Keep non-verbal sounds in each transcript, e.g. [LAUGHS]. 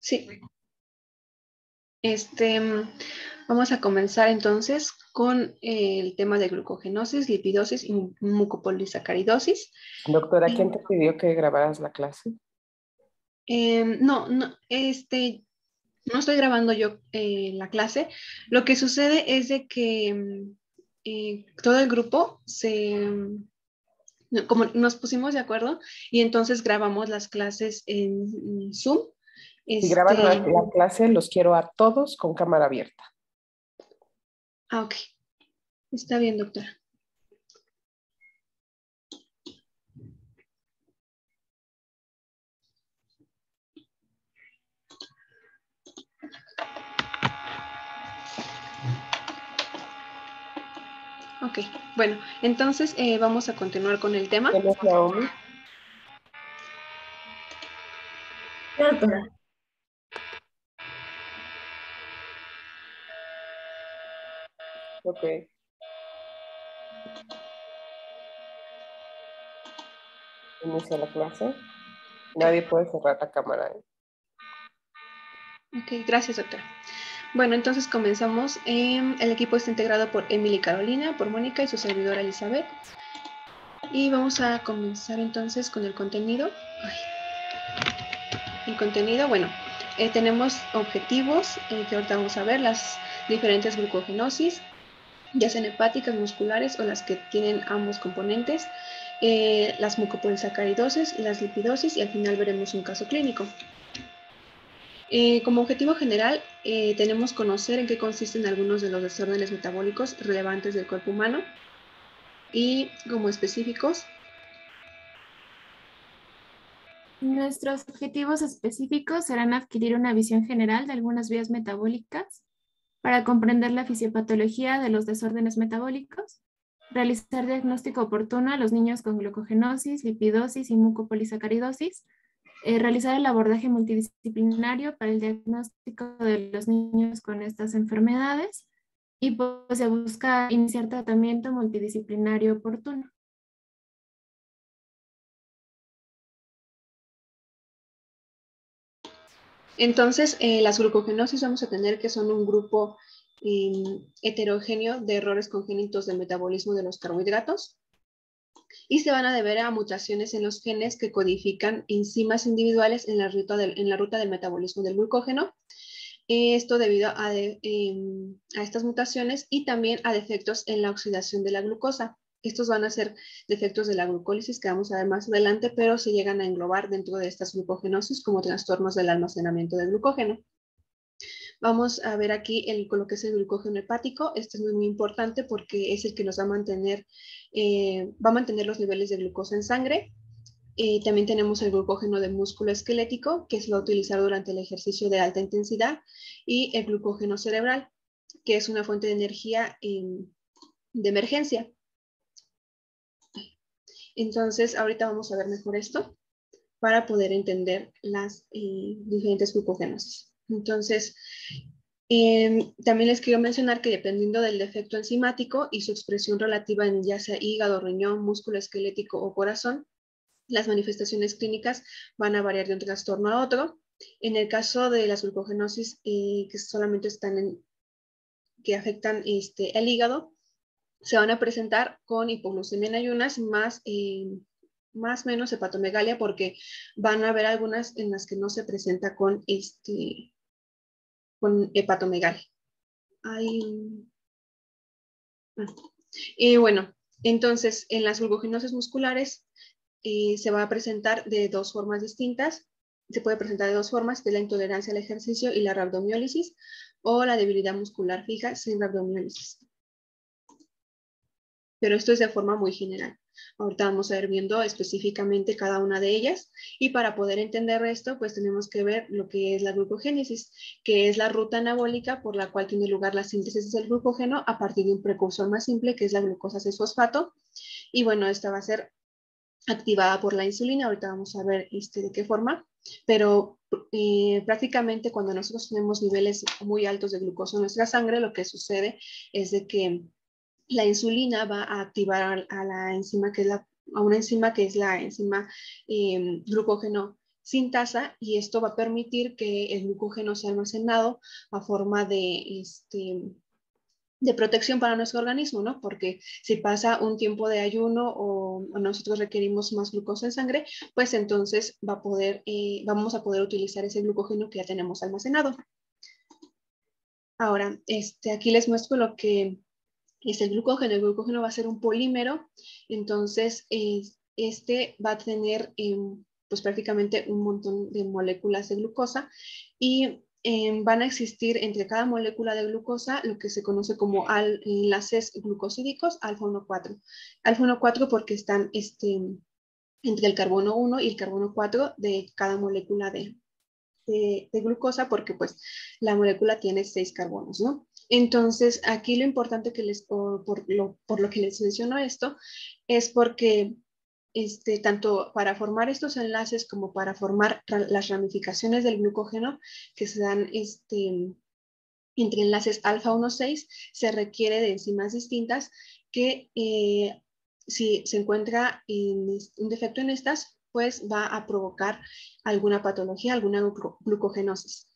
Sí. Este, vamos a comenzar entonces con el tema de glucogenosis, lipidosis y mucopolisacaridosis. Doctora, ¿quién te pidió que grabaras la clase? Em, no, no, este, no estoy grabando yo eh, la clase. Lo que sucede es de que eh, todo el grupo se, como nos pusimos de acuerdo y entonces grabamos las clases en Zoom. Si graban la, este, la clase, los quiero a todos con cámara abierta. Ah, ok. Está bien, doctora. Ok, bueno, entonces eh, vamos a continuar con el tema. Ok. Inicia la clase. Nadie puede cerrar la cámara. ¿eh? Ok, gracias, doctora. Bueno, entonces comenzamos. Em, el equipo está integrado por Emily Carolina, por Mónica y su servidora Elizabeth. Y vamos a comenzar entonces con el contenido. El contenido, bueno, eh, tenemos objetivos eh, que ahorita vamos a ver, las diferentes glucogenosis, ya sean hepáticas, musculares o las que tienen ambos componentes, eh, las mucopolisacaridosis, las lipidosis y al final veremos un caso clínico. Eh, como objetivo general, eh, tenemos conocer en qué consisten algunos de los desórdenes metabólicos relevantes del cuerpo humano y como específicos. Nuestros objetivos específicos serán adquirir una visión general de algunas vías metabólicas para comprender la fisiopatología de los desórdenes metabólicos, realizar diagnóstico oportuno a los niños con glucogenosis, lipidosis y mucopolisacaridosis, eh, realizar el abordaje multidisciplinario para el diagnóstico de los niños con estas enfermedades y pues se busca iniciar tratamiento multidisciplinario oportuno. Entonces, eh, las glucogenosis vamos a tener que son un grupo em, heterogéneo de errores congénitos del metabolismo de los carbohidratos y se van a deber a mutaciones en los genes que codifican enzimas individuales en la ruta del, en la ruta del metabolismo del glucógeno. Esto debido a, em, a estas mutaciones y también a defectos en la oxidación de la glucosa. Estos van a ser defectos de la glucólisis que vamos a ver más adelante, pero se llegan a englobar dentro de estas glucogenosis como trastornos del almacenamiento del glucógeno. Vamos a ver aquí el, lo que es el glucógeno hepático. Este es muy, importante porque es el que nos va a mantener, eh, va a mantener los niveles de glucosa en sangre. Eh, también tenemos el glucógeno de músculo esquelético, que se va a utilizar durante el ejercicio de alta intensidad, y el glucógeno cerebral, que es una fuente de energía de emergencia. Entonces, ahorita vamos a ver mejor esto para poder entender las eh, diferentes glucogenosis. Entonces, em, también les quiero mencionar que dependiendo del defecto enzimático y su expresión relativa en ya sea hígado, riñón, músculo esquelético o corazón, las manifestaciones clínicas van a variar de un trastorno a otro. En el caso de las glucogenosis eh, que solamente están en, que afectan este, el hígado, se van a presentar con hipoglucemia en ayunas más más menos hepatomegalia porque van a haber algunas en las que no se presenta con este con hepatomegalia. Hay... Y bueno, entonces en las glucogenosis musculares eh, se va a presentar de dos formas distintas. Se puede presentar de dos formas, que es la intolerancia al ejercicio y la rabdomiólisis, o la debilidad muscular fija sin rabdomiólisis. Pero esto es de forma muy general. Ahorita vamos a ir viendo específicamente cada una de ellas y para poder entender esto, pues tenemos que ver lo que es la glucogénesis, que es la ruta anabólica por la cual tiene lugar la síntesis del glucógeno a partir de un precursor más simple que es la glucosa 6-fosfato. Y bueno, esta va a ser activada por la insulina, ahorita vamos a ver este, de qué forma, pero eh, prácticamente cuando nosotros tenemos niveles muy altos de glucosa en nuestra sangre, lo que sucede es de que la insulina va a activar a, la enzima que es la, a una enzima que es la enzima em, glucógeno sintasa y esto va a permitir que el glucógeno sea almacenado a forma de, este, de protección para nuestro organismo, ¿no? Porque si pasa un tiempo de ayuno o, nosotros requerimos más glucosa en sangre, pues entonces va a poder, eh, vamos a poder utilizar ese glucógeno que ya tenemos almacenado. Ahora, este, aquí les muestro lo que es el glucógeno. El glucógeno va a ser un polímero, entonces este va a tener em, pues prácticamente un montón de moléculas de glucosa y em, van a existir entre cada molécula de glucosa lo que se conoce como enlaces glucosídicos alfa 1,4. Alfa 1,4 porque están este, entre el carbono 1 y el carbono 4 de cada molécula de, de, glucosa porque pues la molécula tiene seis carbonos, ¿no? Entonces, aquí lo importante que les, por, lo, por lo que les menciono esto, es porque este, tanto para formar estos enlaces como para formar las ramificaciones del glucógeno que se dan este, entre enlaces alfa 1,6, se requiere de enzimas distintas que eh, si se encuentra un defecto en estas, pues va a provocar alguna patología, alguna glucogenosis.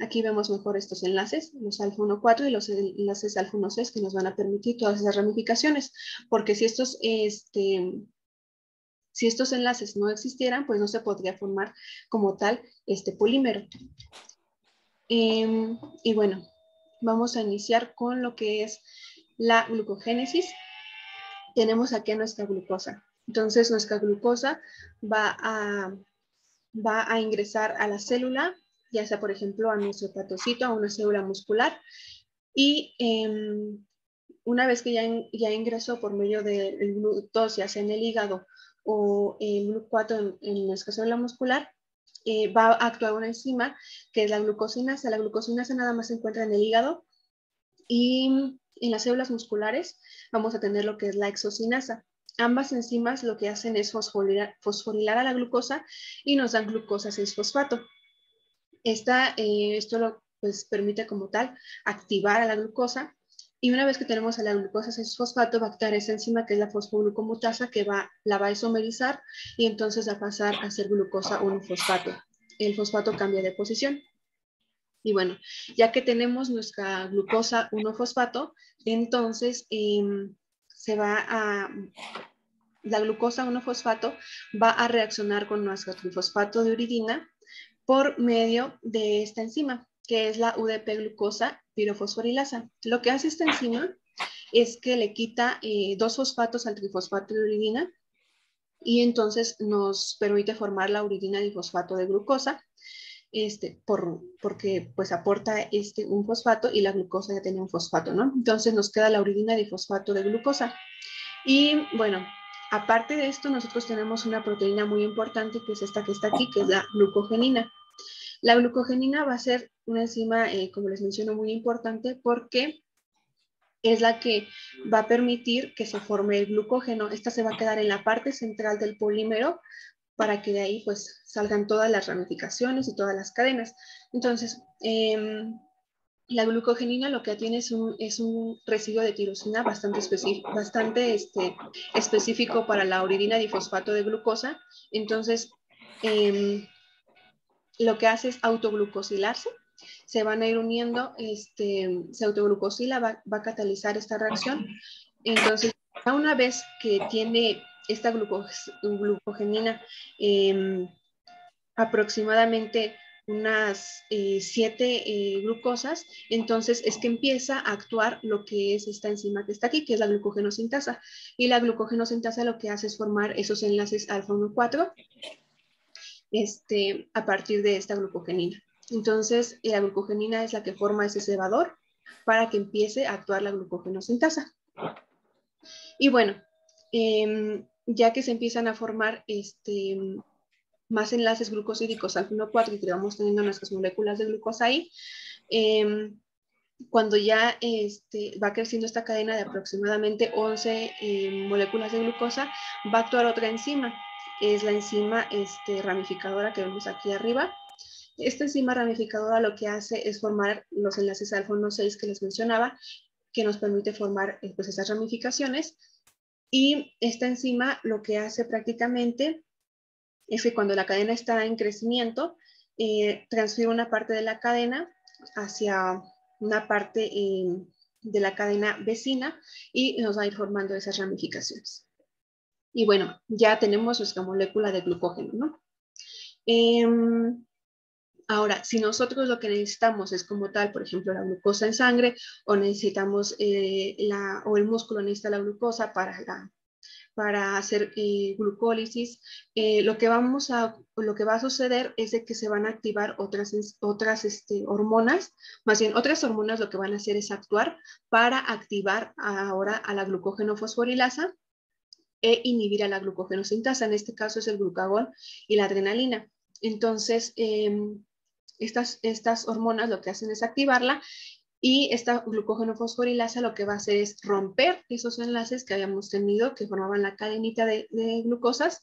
Aquí vemos mejor estos enlaces, los alfa 1,4 y los enlaces alfa 1,6 que nos van a permitir todas esas ramificaciones, porque si estos, este, si estos enlaces no existieran, pues no se podría formar como tal este polímero. Em, y bueno, vamos a iniciar con lo que es la glucogénesis. Tenemos aquí nuestra glucosa. Entonces nuestra glucosa va a, va a ingresar a la célula ya sea por ejemplo a nuestro hepatocito, a una célula muscular. Y em, una vez que ya, ya ingresó por medio del GLUT2, ya sea en el hígado o el GLUT4 en, nuestra célula muscular, eh, va a actuar una enzima que es la glucosinasa. La glucosinasa nada más se encuentra en el hígado y en las células musculares vamos a tener lo que es la exocinasa. Ambas enzimas lo que hacen es fosforilar, fosforilar a la glucosa y nos dan glucosa 6-fosfato. Esta, eh, esto lo pues, permite como tal activar a la glucosa y una vez que tenemos a la glucosa 6-fosfato va a actuar esa enzima que es la fosfoglucomutasa que va, la va a isomerizar y entonces va a pasar a ser glucosa 1-fosfato. El fosfato cambia de posición. Y bueno, ya que tenemos nuestra glucosa 1-fosfato, entonces em, se va a, la glucosa 1-fosfato va a reaccionar con nuestro trifosfato de uridina por medio de esta enzima, que es la UDP-glucosa pirofosforilasa. Lo que hace esta enzima es que le quita eh, dos fosfatos al trifosfato de uridina y entonces nos permite formar la uridina difosfato de glucosa, este, por, porque pues aporta este, un fosfato y la glucosa ya tiene un fosfato, ¿no? Entonces nos queda la uridina difosfato de glucosa. Y bueno, aparte de esto, nosotros tenemos una proteína muy importante que es esta que está aquí, que es la glucogenina. La glucogenina va a ser una enzima, eh, como les menciono, muy importante porque es la que va a permitir que se forme el glucógeno. Esta se va a quedar en la parte central del polímero para que de ahí pues salgan todas las ramificaciones y todas las cadenas. Entonces, em, la glucogenina lo que tiene es un, es un residuo de tirosina bastante, específico, bastante este, específico para la uridina difosfato de glucosa. Entonces, eh, lo que hace es autoglucosilarse, se van a ir uniendo, este, se autoglucosila, va, a catalizar esta reacción. Entonces, una vez que tiene esta glucogenina em, aproximadamente unas eh, siete eh, glucosas, entonces es que empieza a actuar lo que es esta enzima que está aquí, que es la glucogenosintasa. Y la glucogenosintasa lo que hace es formar esos enlaces alfa 1,4 este, a partir de esta glucogenina. Entonces, la glucogenina es la que forma ese cebador para que empiece a actuar la glucogenosintasa. Y bueno, em, ya que se empiezan a formar este, más enlaces glucosídicos al 1,4 y que vamos teniendo nuestras moléculas de glucosa ahí, em, cuando ya este, va creciendo esta cadena de aproximadamente 11 em, moléculas de glucosa, va a actuar otra enzima es la enzima este, ramificadora que vemos aquí arriba. Esta enzima ramificadora lo que hace es formar los enlaces alfa 1,6 que les mencionaba, que nos permite formar eh, pues, esas ramificaciones. Y esta enzima lo que hace prácticamente es que cuando la cadena está en crecimiento, eh, transfiere una parte de la cadena hacia una parte eh, de la cadena vecina y nos va a ir formando esas ramificaciones. Y bueno, ya tenemos nuestra molécula de glucógeno, ¿no? Em, ahora, si nosotros lo que necesitamos es como tal, por ejemplo, la glucosa en sangre o necesitamos eh, la, o el músculo necesita la glucosa para para hacer eh, glucólisis, eh, lo, que vamos a, lo que va a suceder es de que se van a activar otras, otras este, hormonas, más bien otras hormonas lo que van a hacer es actuar para activar ahora a la glucógeno fosforilasa e inhibir a la glucógeno-sintasa. En este caso es el glucagón y la adrenalina. Entonces, em, estas, estas hormonas lo que hacen es activarla y esta glucógeno fosforilasa lo que va a hacer es romper esos enlaces que habíamos tenido que formaban la cadenita de, glucosas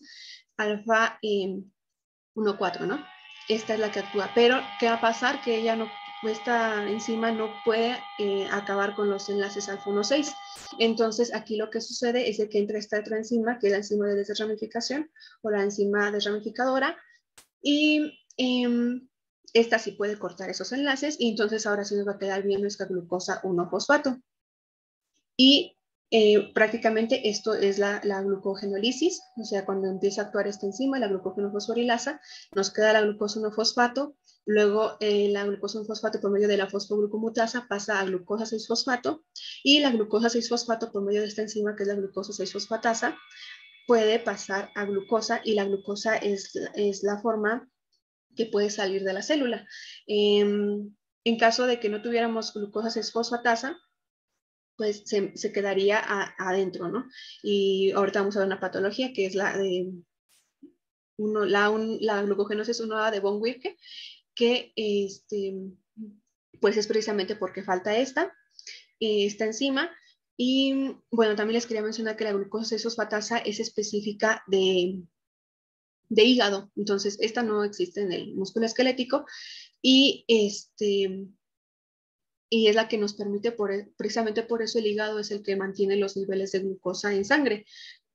alfa 1,4, ¿no? Esta es la que actúa. Pero, ¿qué va a pasar? Que ella no, esta enzima no puede eh, acabar con los enlaces alfa 1,6. Entonces, aquí lo que sucede es que entra esta otra enzima, que es la enzima de desramificación o la enzima desramificadora, y em, esta sí puede cortar esos enlaces y entonces ahora sí nos va a quedar bien nuestra glucosa 1-fosfato. Y eh, prácticamente esto es la, la, glucogenolisis, o sea, cuando empieza a actuar esta enzima, la glucogeno-fosforilasa, nos queda la glucosa 1-fosfato, luego eh, la glucosa 1-fosfato por medio de la fosfoglucomutasa pasa a glucosa 6-fosfato y la glucosa 6-fosfato por medio de esta enzima, que es la glucosa 6-fosfatasa, puede pasar a glucosa y la glucosa es, es la forma que puede salir de la célula. Em, en caso de que no tuviéramos glucosa 6-fosfatasa, pues se, quedaría adentro, ¿no? Y ahorita vamos a ver una patología que es la de uno, la, la glucogenosis 1A de von Wirke, que este, pues es precisamente porque falta esta, esta enzima. Y bueno, también les quería mencionar que la glucosa 6-fosfatasa es específica de, de hígado. Entonces, esta no existe en el músculo esquelético y, este, y es la que nos permite, e, precisamente por eso el hígado es el que mantiene los niveles de glucosa en sangre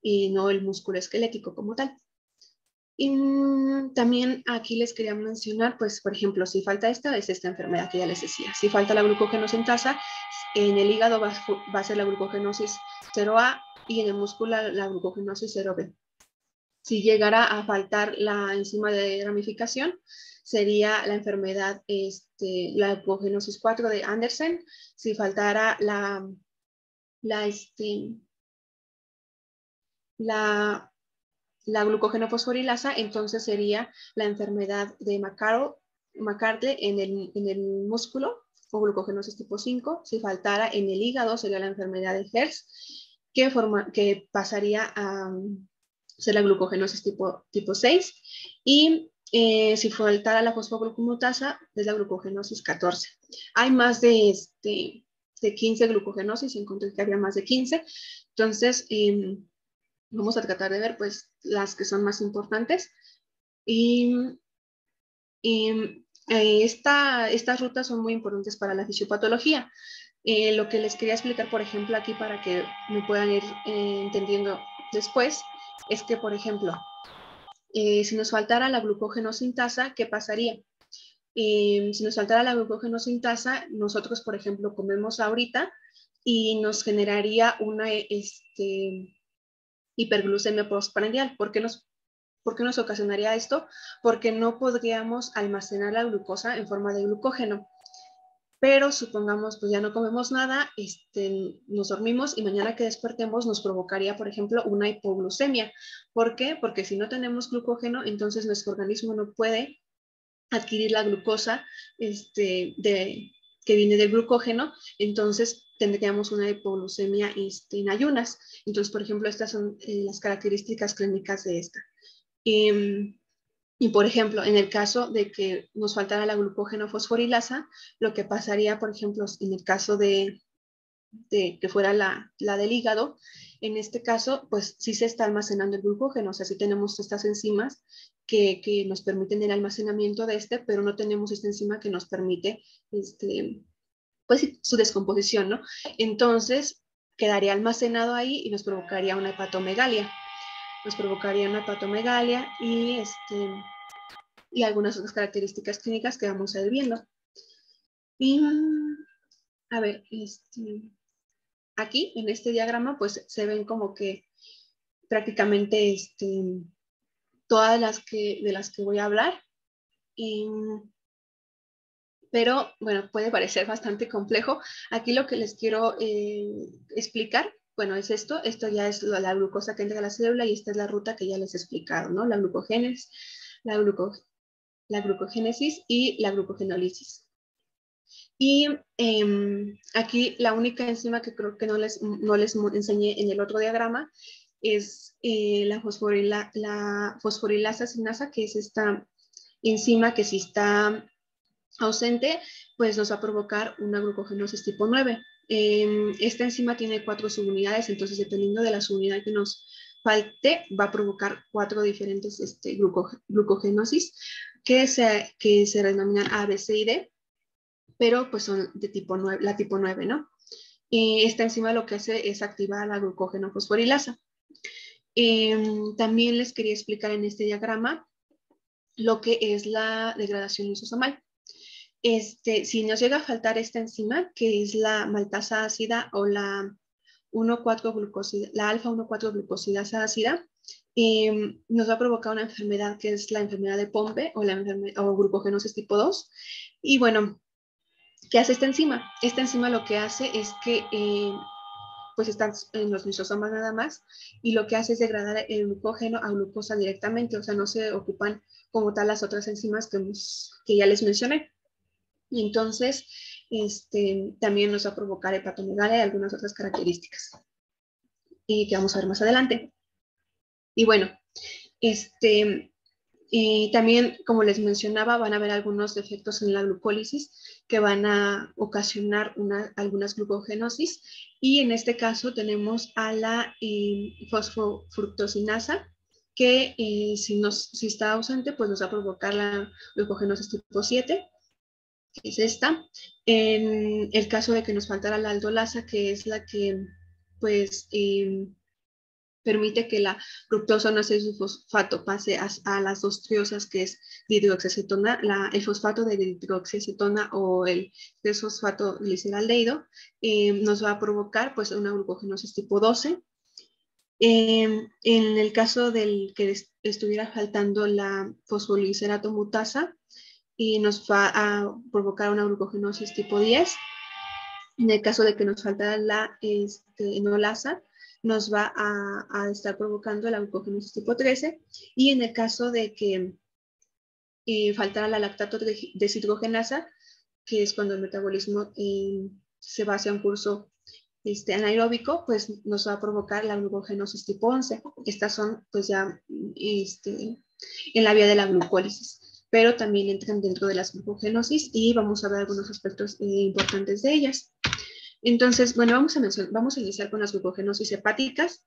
y no el músculo esquelético como tal. Y mm, también aquí les quería mencionar, pues, por ejemplo, si falta esta, es esta enfermedad que ya les decía. Si falta la glucogenosintasa, en el hígado va, a ser la glucogenosis 0A y en el músculo la glucogenosis 0B. Si llegara a faltar la enzima de ramificación, sería la enfermedad, este, la glucogenosis 4 de Andersen. Si faltara la, la, este, la, la glucogenofosforilasa, entonces sería la enfermedad de McCartle en el, en el músculo o glucogenosis tipo 5. Si faltara en el hígado, sería la enfermedad de Hertz, que, forma, que pasaría a ser la glucogenosis tipo, tipo 6. Y eh, si faltara la fosfoglucomutasa, es la glucogenosis 14. Hay más de, este, de 15 glucogenosis, encontré que había más de 15. Entonces, em, vamos a tratar de ver pues las que son más importantes. Y, eh, estas rutas son muy importantes para la fisiopatología. Eh, lo que les quería explicar, por ejemplo, aquí para que me puedan ir entendiendo después, es que, por ejemplo, eh, si nos faltara la glucógeno-sintasa, ¿qué pasaría? Eh, si nos faltara la glucógeno-sintasa, nosotros, por ejemplo, comemos ahorita y nos generaría una este, hiperglucemia postprandial. ¿Por qué, nos, ¿Por qué nos ocasionaría esto? Porque no podríamos almacenar la glucosa en forma de glucógeno pero supongamos, pues ya no comemos nada, este, nos dormimos y mañana que despertemos nos provocaría, por ejemplo, una hipoglucemia. ¿Por qué? Porque si no tenemos glucógeno, entonces nuestro organismo no puede adquirir la glucosa este, de, que viene del glucógeno, entonces tendríamos una hipoglucemia este, en ayunas. Entonces, por ejemplo, estas son eh, las características clínicas de esta. Em, y por ejemplo, en el caso de que nos faltara la glucógeno fosforilasa, lo que pasaría, por ejemplo, en el caso de, que fuera la, del hígado, en este caso, pues sí se está almacenando el glucógeno, o sea, sí tenemos estas enzimas que, nos permiten el almacenamiento de este, pero no tenemos esta enzima que nos permite este, pues, su descomposición, ¿no? Entonces, quedaría almacenado ahí y nos provocaría una hepatomegalia. Nos provocaría una hepatomegalia y, este, y algunas otras características clínicas que vamos a ir viendo. Y, a ver, este, aquí en este diagrama pues se ven como que prácticamente este, todas las que, de las que voy a hablar. pero bueno, puede parecer bastante complejo. Aquí lo que les quiero eh, explicar, bueno, es esto. Esto ya es la glucosa que entra a la célula y esta es la ruta que ya les he explicado, ¿no? La glucogénesis, la, glucogénesis y la glucogenólisis. Y em, aquí la única enzima que creo que no les, no les enseñé en el otro diagrama es eh, la fosforilasa sinasa, que es esta enzima que si está ausente, pues nos va a provocar una glucogenosis tipo 9. Em, esta enzima tiene cuatro subunidades, entonces dependiendo de la subunidad que nos falte, va a provocar cuatro diferentes este, glucogenosis que se, que se denominan A, B, C y D, pero pues son de tipo 9, la tipo 9, ¿no? Esta enzima lo que hace es activar la glucógeno fosforilasa. Em, también les quería explicar en este diagrama lo que es la degradación lisosomal. Este, si nos llega a faltar esta enzima, que es la maltasa ácida o la 1,4 glucosida, la alfa 1,4 glucosidasa ácida, em, nos va a provocar una enfermedad que es la enfermedad de Pompe o la enfermedad, o glucogenosis tipo 2. Y bueno, ¿qué hace esta enzima? Esta enzima lo que hace es que eh, pues están en los lisosomas nada más, y lo que hace es degradar el glucógeno a glucosa directamente, o sea, no se ocupan como tal las otras enzimas que, que ya les mencioné. Y entonces, este, también nos va a provocar hepatomegalia y algunas otras características, y que vamos a ver más adelante. Y bueno, este, y también, como les mencionaba, van a haber algunos defectos en la glucólisis que van a ocasionar una, algunas glucogenosis. Y en este caso tenemos a la eh, fosfofructosinasa, que eh, si, nos, si está ausente, pues nos va a provocar la glucogenosis tipo 7, que es esta. En el caso de que nos faltara la aldolasa, que es la que pues eh, permite que la fructosa no su fosfato pase a, las dos triosas que es dihidroxiacetona, el fosfato de dihidroxiacetona o el desfosfato gliceraldehído, eh, nos va a provocar pues una glucogenosis tipo 12. Eh, en el caso del que estuviera faltando la fosfoligicerato mutasa, y nos va a provocar una glucogenosis tipo 10. En el caso de que nos faltara la este, enolasa, nos va a, estar provocando la glucogenosis tipo 13 y en el caso de que eh, faltara la lactato deshidrogenasa, que es cuando el metabolismo eh, se va hacia un curso este, anaeróbico, pues nos va a provocar la glucogenosis tipo 11. Estas son pues ya este, en la vía de la glucólisis, pero también entran dentro de las glucogenosis y vamos a ver algunos aspectos eh, importantes de ellas. Entonces, bueno, vamos a, vamos a iniciar con las glucogenosis hepáticas.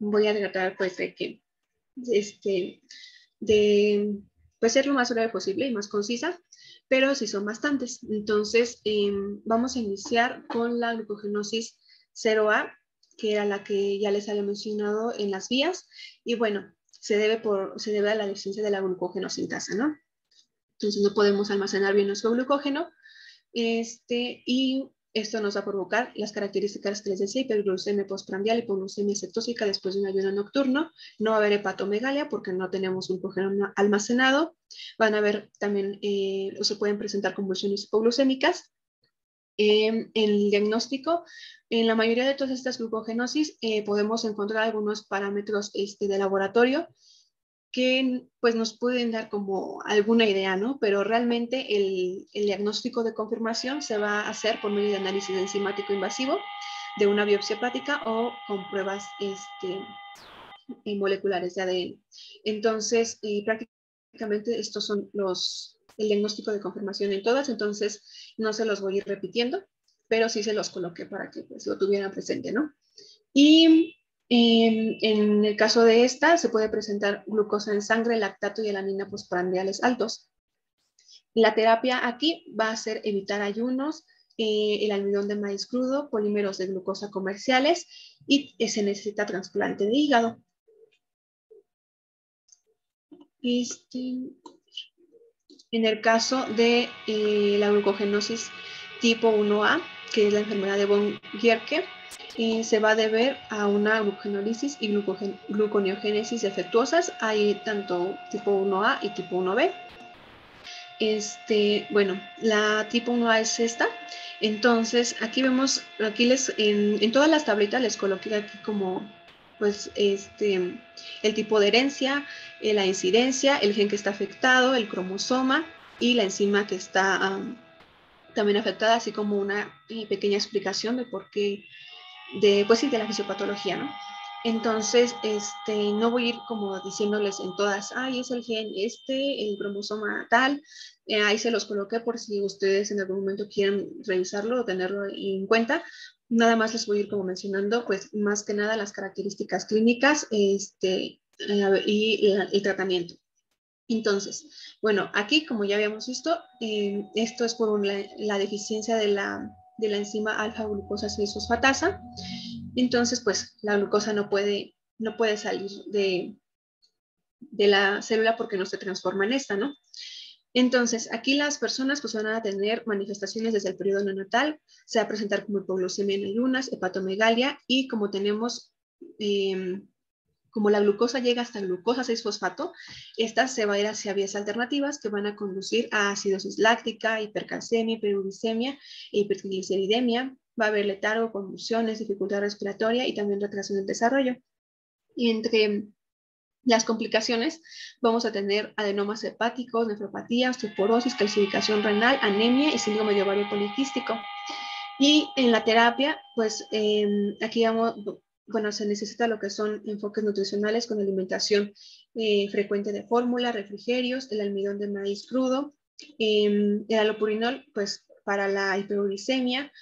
Voy a tratar pues de que, este, de pues, ser lo más breve posible y más concisa, pero sí son bastantes. Entonces, em, vamos a iniciar con la glucogenosis 0A, que era la que ya les había mencionado en las vías, y bueno, se debe, por, se debe a la deficiencia de la glucogenosintasa, ¿no? Entonces no podemos almacenar bien nuestro glucógeno, este, y esto nos va a provocar las características que les decía, hiperglucemia postprandial, hipoglucemia cetóxica después de un ayuno nocturno. No va a haber hepatomegalia porque no tenemos glucógeno almacenado. Van a haber también, eh, o se pueden presentar convulsiones hipoglucémicas. En el diagnóstico, en la mayoría de todas estas glucogenosis eh, podemos encontrar algunos parámetros este, de laboratorio que pues nos pueden dar como alguna idea, ¿no? Pero realmente el, diagnóstico de confirmación se va a hacer por medio de análisis enzimático invasivo, de una biopsia hepática o con pruebas este, eh, moleculares de ADN. Entonces, prácticamente estos son los, el diagnóstico de confirmación en todas, entonces no se los voy a ir repitiendo, pero sí se los coloqué para que pues, lo tuvieran presente, ¿no? Y en, el caso de esta, se puede presentar glucosa en sangre, lactato y alanina postprandiales altos. La terapia aquí va a ser evitar ayunos, eh, el almidón de maíz crudo, polímeros de glucosa comerciales y se necesita trasplante de hígado. Este, en el caso de eh, la glucogenosis tipo 1A, que es la enfermedad de von Gierke, eh, se va a deber a una glucogenólisis y gluconeogénesis defectuosas. Hay tanto tipo 1A y tipo 1B. Este, bueno, la tipo 1A es esta. Entonces, aquí vemos, aquí les, en, en todas las tablitas les coloqué aquí como pues este, el tipo de herencia, eh, la incidencia, el gen que está afectado, el cromosoma y la enzima que está también afectada, así como una eh, pequeña explicación de por qué, de, pues sí, de la fisiopatología, ¿no? Entonces, este, no voy a ir como diciéndoles en todas, ay, es el gen este, el cromosoma tal, eh, ahí se los coloqué por si ustedes en algún momento quieren revisarlo o tenerlo en cuenta, Nada más les voy a ir como mencionando, pues más que nada las características clínicas este, eh, y el tratamiento. Entonces, bueno, aquí como ya habíamos visto, eh, esto es por la, deficiencia de la, de la enzima alfa-glucosa 6-fosfatasa. Entonces, pues la glucosa no puede, no puede salir de, de la célula porque no se transforma en esta, ¿no? Entonces, aquí las personas pues, van a tener manifestaciones desde el periodo neonatal, se va a presentar como hipoglucemia en ayunas, hepatomegalia y como tenemos, em, como la glucosa llega hasta glucosa 6-fosfato, esta se va a ir hacia vías alternativas que van a conducir a acidosis láctica, hipercalcemia, hiperuricemia, hipertrigliceridemia, va a haber letargo, convulsiones, dificultad respiratoria y también retraso en el desarrollo. Y entre las complicaciones, vamos a tener adenomas hepáticos, nefropatía, osteoporosis, calcificación renal, anemia y síndrome de ovario poliquístico. Y en la terapia, pues em, aquí vamos, bueno, se necesita lo que son enfoques nutricionales con alimentación eh, frecuente de fórmula, refrigerios, el almidón de maíz crudo, em, el alopurinol, pues para la hiperuricemia,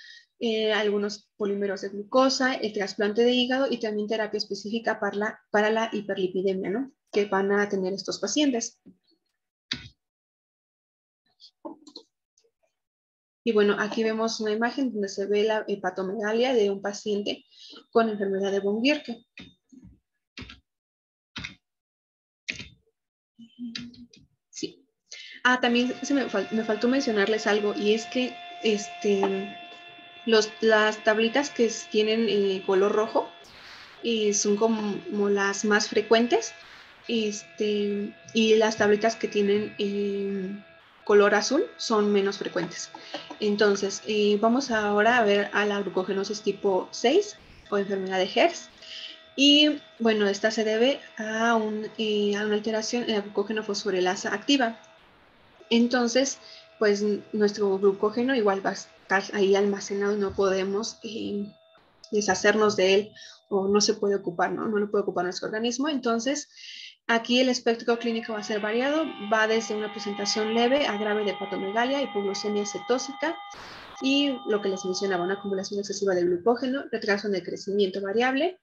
eh, algunos polímeros de glucosa, el trasplante de hígado y también terapia específica para la, para la hiperlipidemia, ¿no? Que van a tener estos pacientes. Y bueno, aquí vemos una imagen donde se ve la hepatomegalia de un paciente con enfermedad de von. Sí. Ah, también se me, me faltó mencionarles algo y es que este, las tablitas que tienen eh, color rojo eh, son como, las más frecuentes este, y las tablitas que tienen eh, color azul son menos frecuentes. Entonces, vamos ahora a ver a la glucogenosis tipo 6 o enfermedad de Hertz. Y bueno, esta se debe a, un, a una alteración en la glucógeno fosforilasa activa. Entonces, pues nuestro glucógeno igual va a ahí almacenado y no podemos eh, deshacernos de él o no se puede ocupar, ¿no? No lo puede ocupar nuestro organismo. Entonces, aquí el espectro clínico va a ser variado, va desde una presentación leve a grave de hepatomegalia, hipoglucemia cetósica y lo que les mencionaba, una acumulación excesiva de glucógeno, retraso en el crecimiento variable,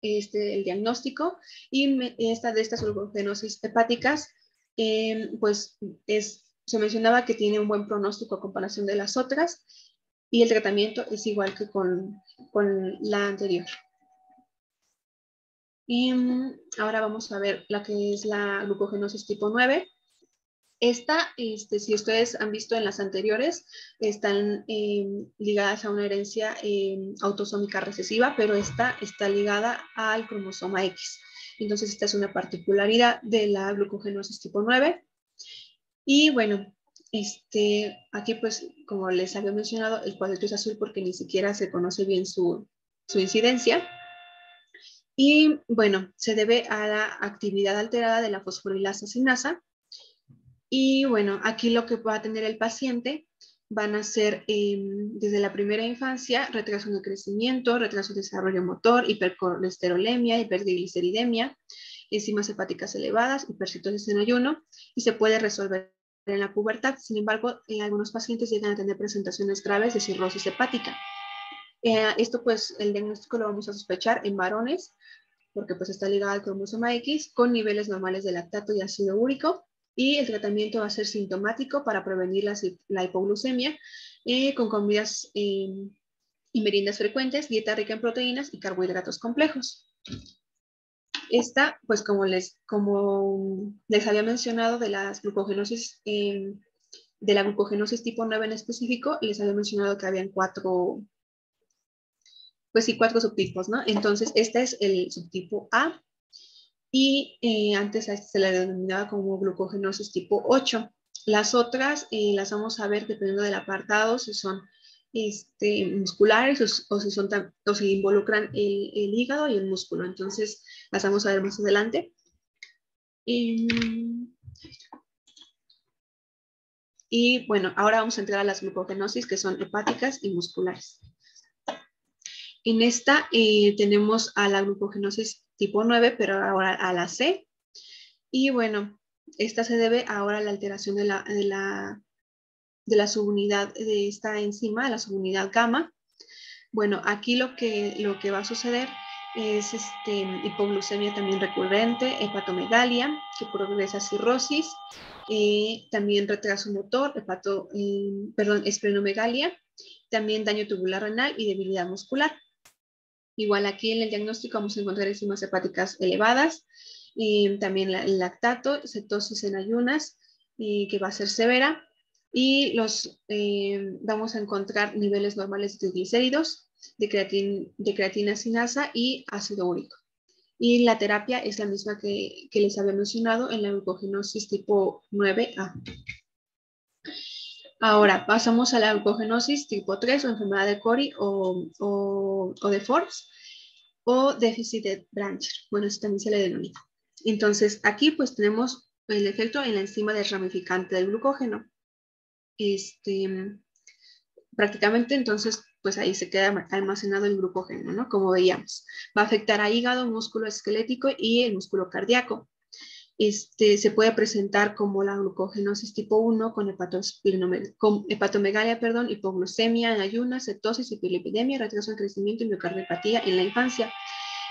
este, el diagnóstico y esta de estas glucogenosis hepáticas, eh, pues es se mencionaba que tiene un buen pronóstico a comparación de las otras y el tratamiento es igual que con, con la anterior. Y mm, ahora vamos a ver la que es la glucogenosis tipo 9. Esta, este, si ustedes han visto en las anteriores, están em, ligadas a una herencia em, autosómica recesiva, pero esta está ligada al cromosoma X. Entonces, esta es una particularidad de la glucogenosis tipo 9. Y bueno, este, aquí pues como les había mencionado, el cuadrito es azul porque ni siquiera se conoce bien su, incidencia. Y bueno, se debe a la actividad alterada de la fosforilasa sinasa. Y bueno, aquí lo que va a tener el paciente van a ser em, desde la primera infancia retraso de crecimiento, retraso de desarrollo motor, hipercolesterolemia, hipertrigliceridemia, enzimas hepáticas elevadas, hipercitosis en ayuno y se puede resolver en la pubertad. Sin embargo, en algunos pacientes llegan a tener presentaciones graves de cirrosis hepática. Eh, esto pues el diagnóstico lo vamos a sospechar en varones porque pues está ligado al cromosoma X con niveles normales de lactato y ácido úrico y el tratamiento va a ser sintomático para prevenir la, hipoglucemia eh, con comidas y meriendas frecuentes, dieta rica en proteínas y carbohidratos complejos. Esta, pues como les, como les había mencionado de las glucogenosis, em, de la glucogenosis tipo 9 en específico, les había mencionado que habían cuatro, pues sí, cuatro subtipos, ¿no? Entonces, este es el subtipo A y eh, antes este se le denominaba como glucogenosis tipo 8. Las otras eh, las vamos a ver dependiendo del apartado, si son este, musculares o, o si involucran el, hígado y el músculo. Entonces, las vamos a ver más adelante. Y bueno, ahora vamos a entrar a las glucogenosis que son hepáticas y musculares. En esta eh, tenemos a la glucogenosis tipo 9, pero ahora a la C. Y bueno, esta se debe ahora a la alteración de la, de la subunidad de esta enzima, la subunidad gamma. Bueno, aquí lo que, lo que va a suceder es este, hipoglucemia también recurrente, hepatomegalia, que progresa a cirrosis, eh, también retraso motor, hepato, eh, perdón, esplenomegalia, también daño tubular renal y debilidad muscular. Igual aquí en el diagnóstico vamos a encontrar enzimas hepáticas elevadas, y también el lactato, cetosis en ayunas, y que va a ser severa, y los, eh, vamos a encontrar niveles normales de glicéridos, de, creatina, de creatina sinasa y ácido úrico. Y la terapia es la misma que, que les había mencionado en la glucogenosis tipo 9A. Ahora, pasamos a la glucogenosis tipo 3 o enfermedad de Cori o, o, o de Forbes o déficit de Brancher. Bueno, eso también se le denomina. Entonces, aquí pues tenemos el efecto en la enzima desramificante del glucógeno. Este, prácticamente entonces pues ahí se queda almacenado el glucógeno, ¿no? Como veíamos. Va a afectar a hígado, músculo esquelético y el músculo cardíaco. Este, se puede presentar como la glucogenosis tipo 1 con, con hepatomegalia, perdón, hipoglucemia en ayunas, cetosis, hipilipidemia, retraso en crecimiento y miocardiopatía en la infancia.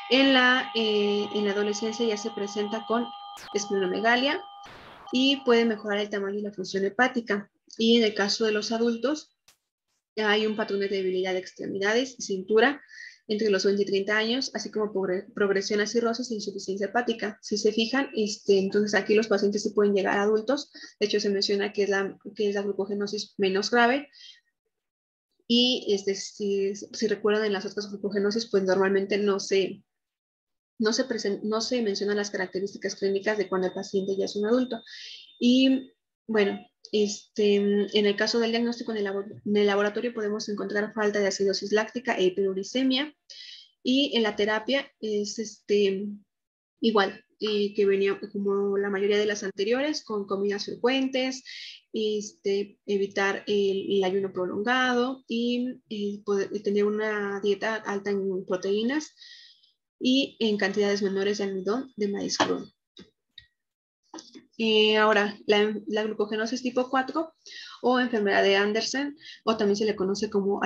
En la, eh, en la adolescencia ya se presenta con esplenomegalia y puede mejorar el tamaño y la función hepática. Y en el caso de los adultos, hay un patrón de debilidad de extremidades y cintura entre los 20 y 30 años, así como progresión a cirrosis e insuficiencia hepática. Si se fijan, este, entonces aquí los pacientes se pueden llegar a adultos. De hecho, se menciona que es la, que es la glucogenosis menos grave. Y este, si, si recuerdan en las otras glucogenosis, pues normalmente no se, no se, no se mencionan las características clínicas de cuando el paciente ya es un adulto. Y bueno, este, en el caso del diagnóstico en el, laboratorio podemos encontrar falta de acidosis láctica e hiperuricemia. Y en la terapia es este, igual, que venía como la mayoría de las anteriores, con comidas frecuentes, este, evitar el, ayuno prolongado y, y tener una dieta alta en proteínas y en cantidades menores de almidón de maíz crudo. Eh, ahora, la, glucogenosis tipo 4 o enfermedad de Andersen, o también se le conoce como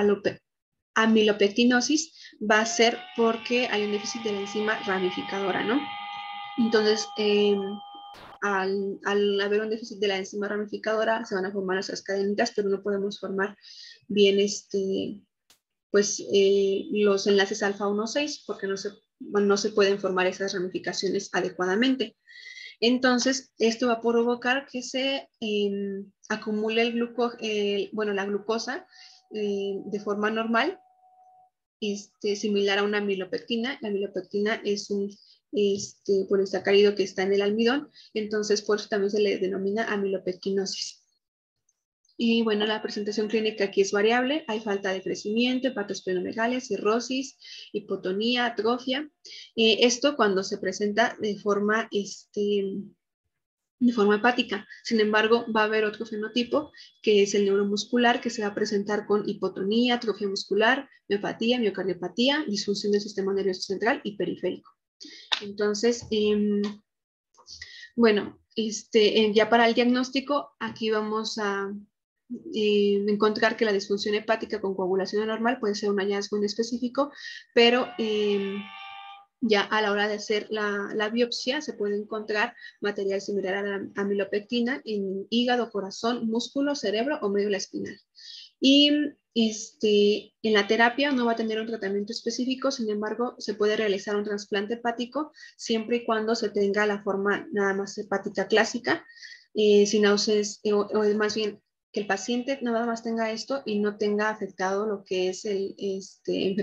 amilopectinosis, va a ser porque hay un déficit de la enzima ramificadora, ¿no? Entonces, em, al, haber un déficit de la enzima ramificadora, se van a formar esas cadenitas, pero no podemos formar bien este, pues, eh, los enlaces alfa 1-6 porque no se, no se pueden formar esas ramificaciones adecuadamente. Entonces, esto va a provocar que se em, acumule la glucosa eh, de forma normal, este, similar a una amilopectina. La amilopectina es un este, polisacárido que está en el almidón, entonces por eso también se le denomina amilopectinosis. Y bueno, la presentación clínica aquí es variable. Hay falta de crecimiento, hepatosplenomegalia, cirrosis, hipotonía, atrofia. Eh, esto cuando se presenta de forma, este, de forma hepática. Sin embargo, va a haber otro fenotipo que es el neuromuscular que se va a presentar con hipotonía, atrofia muscular, miopatía, miocardiopatía, disfunción del sistema nervioso central y periférico. Entonces, em, bueno, este, ya para el diagnóstico, aquí vamos a, eh, encontrar que la disfunción hepática con coagulación anormal puede ser un hallazgo en específico, pero em, ya a la hora de hacer la, biopsia se puede encontrar material similar a la amilopectina en hígado, corazón, músculo, cerebro o médula espinal. Y este, en la terapia no va a tener un tratamiento específico, sin embargo, se puede realizar un trasplante hepático siempre y cuando se tenga la forma nada más hepática clásica, eh, sin náuseas, eh, o, más bien que el paciente nada más tenga esto y no tenga afectado lo que es el, este,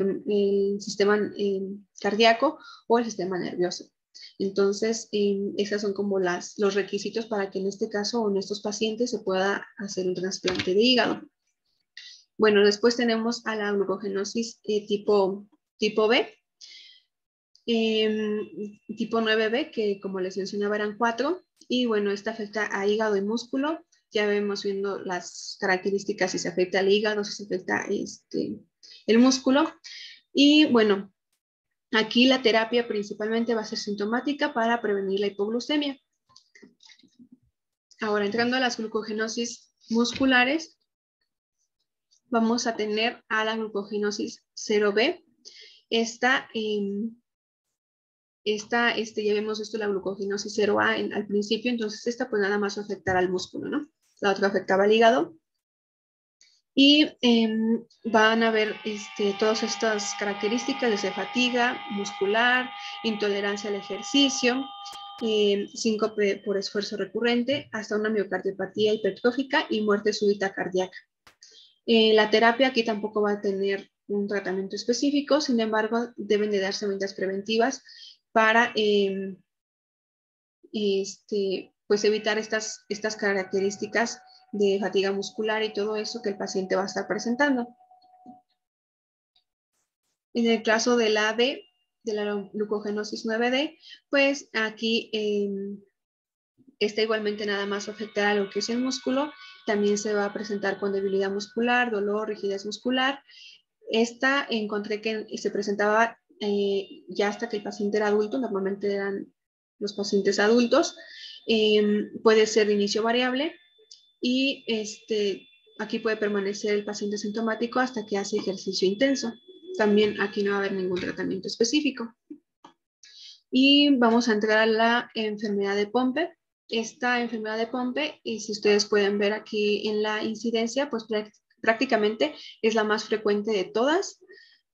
sistema eh, cardíaco o el sistema nervioso. Entonces, eh, esos son como las, los requisitos para que en este caso o en estos pacientes se pueda hacer un trasplante de hígado. Bueno, después tenemos a la glucogenosis eh, tipo, tipo B, em, tipo 9B, que como les mencionaba eran cuatro, y bueno, esta afecta a hígado y músculo, ya vemos viendo las características, si se afecta al hígado, si se afecta este, el músculo. Y bueno, aquí la terapia principalmente va a ser sintomática para prevenir la hipoglucemia. Ahora, entrando a las glucogenosis musculares, vamos a tener a la glucogenosis 0B. Esta, esta este, ya vemos esto, la glucogenosis 0A al principio, entonces esta pues nada más afectará al músculo, ¿no? La otra afectaba al hígado. Y em, van a ver este, todas estas características desde fatiga muscular, intolerancia al ejercicio, eh, síncope por esfuerzo recurrente, hasta una miocardiopatía hipertrófica y muerte súbita cardíaca. Eh, la terapia aquí tampoco va a tener un tratamiento específico, sin embargo, deben de darse medidas preventivas para em, este, pues evitar estas, estas características de fatiga muscular y todo eso que el paciente va a estar presentando. En el caso del AB, de la glucogenosis 9D, pues aquí eh, está igualmente nada más afectar a lo que es el músculo. También se va a presentar con debilidad muscular, dolor, rigidez muscular. Esta encontré que se presentaba eh, ya hasta que el paciente era adulto, normalmente eran los pacientes adultos, Em, puede ser de inicio variable y este, aquí puede permanecer el paciente sintomático hasta que hace ejercicio intenso. También aquí no va a haber ningún tratamiento específico. Y vamos a entrar a la enfermedad de Pompe. Esta enfermedad de Pompe, y si ustedes pueden ver aquí en la incidencia, pues prácticamente es la más frecuente de todas.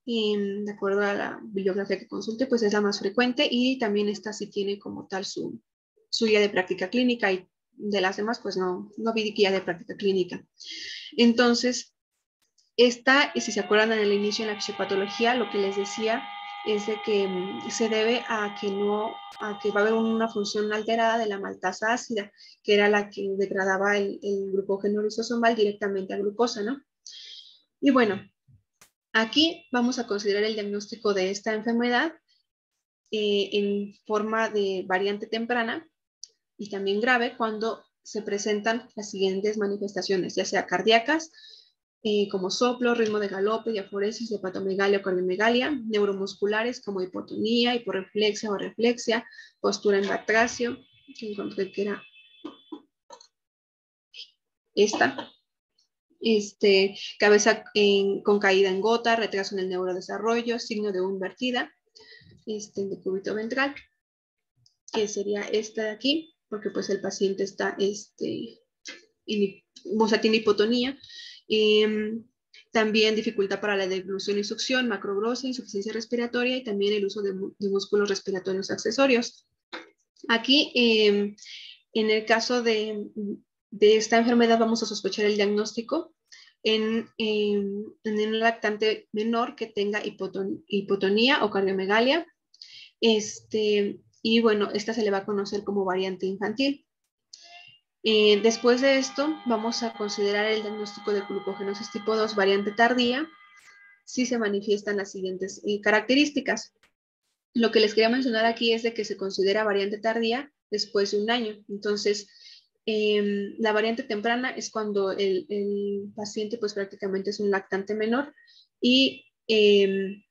Y, de acuerdo a la bibliografía que consulte, pues es la más frecuente y también esta sí tiene como tal su, su guía de práctica clínica y de las demás, pues no, no vi guía de práctica clínica. Entonces, esta, y si se acuerdan en el inicio en la fisiopatología, lo que les decía es de que mm, se debe a que no, a que va a haber una función alterada de la maltasa ácida, que era la que degradaba el, el glucógeno directamente a glucosa, ¿no? Y bueno, aquí vamos a considerar el diagnóstico de esta enfermedad eh, en forma de variante temprana, y también grave cuando se presentan las siguientes manifestaciones, ya sea cardíacas, eh, como soplo, ritmo de galope, diaforesis, hepatomegalia o cardiomegalia, neuromusculares como hipotonía, hiporreflexia o reflexia, postura en batracio, que encontré que era esta, este, cabeza con caída en gota, retraso en el neurodesarrollo, signo de invertida, este, de cúbito ventral, que sería esta de aquí, porque pues el paciente está, este, o sea, tiene hipotonía. Em, también dificultad para la deglución y succión, macrobrosa, insuficiencia respiratoria y también el uso de, músculos respiratorios accesorios. Aquí, em, en el caso de, de, esta enfermedad, vamos a sospechar el diagnóstico en, en, un lactante menor que tenga hipotonía o cardiomegalia. Este, y bueno, esta se le va a conocer como variante infantil. Eh, después de esto, vamos a considerar el diagnóstico de glucogenosis tipo 2 variante tardía si se manifiestan las siguientes eh, características. Lo que les quería mencionar aquí es de que se considera variante tardía después de un año. Entonces, em, la variante temprana es cuando el, paciente pues prácticamente es un lactante menor y, em,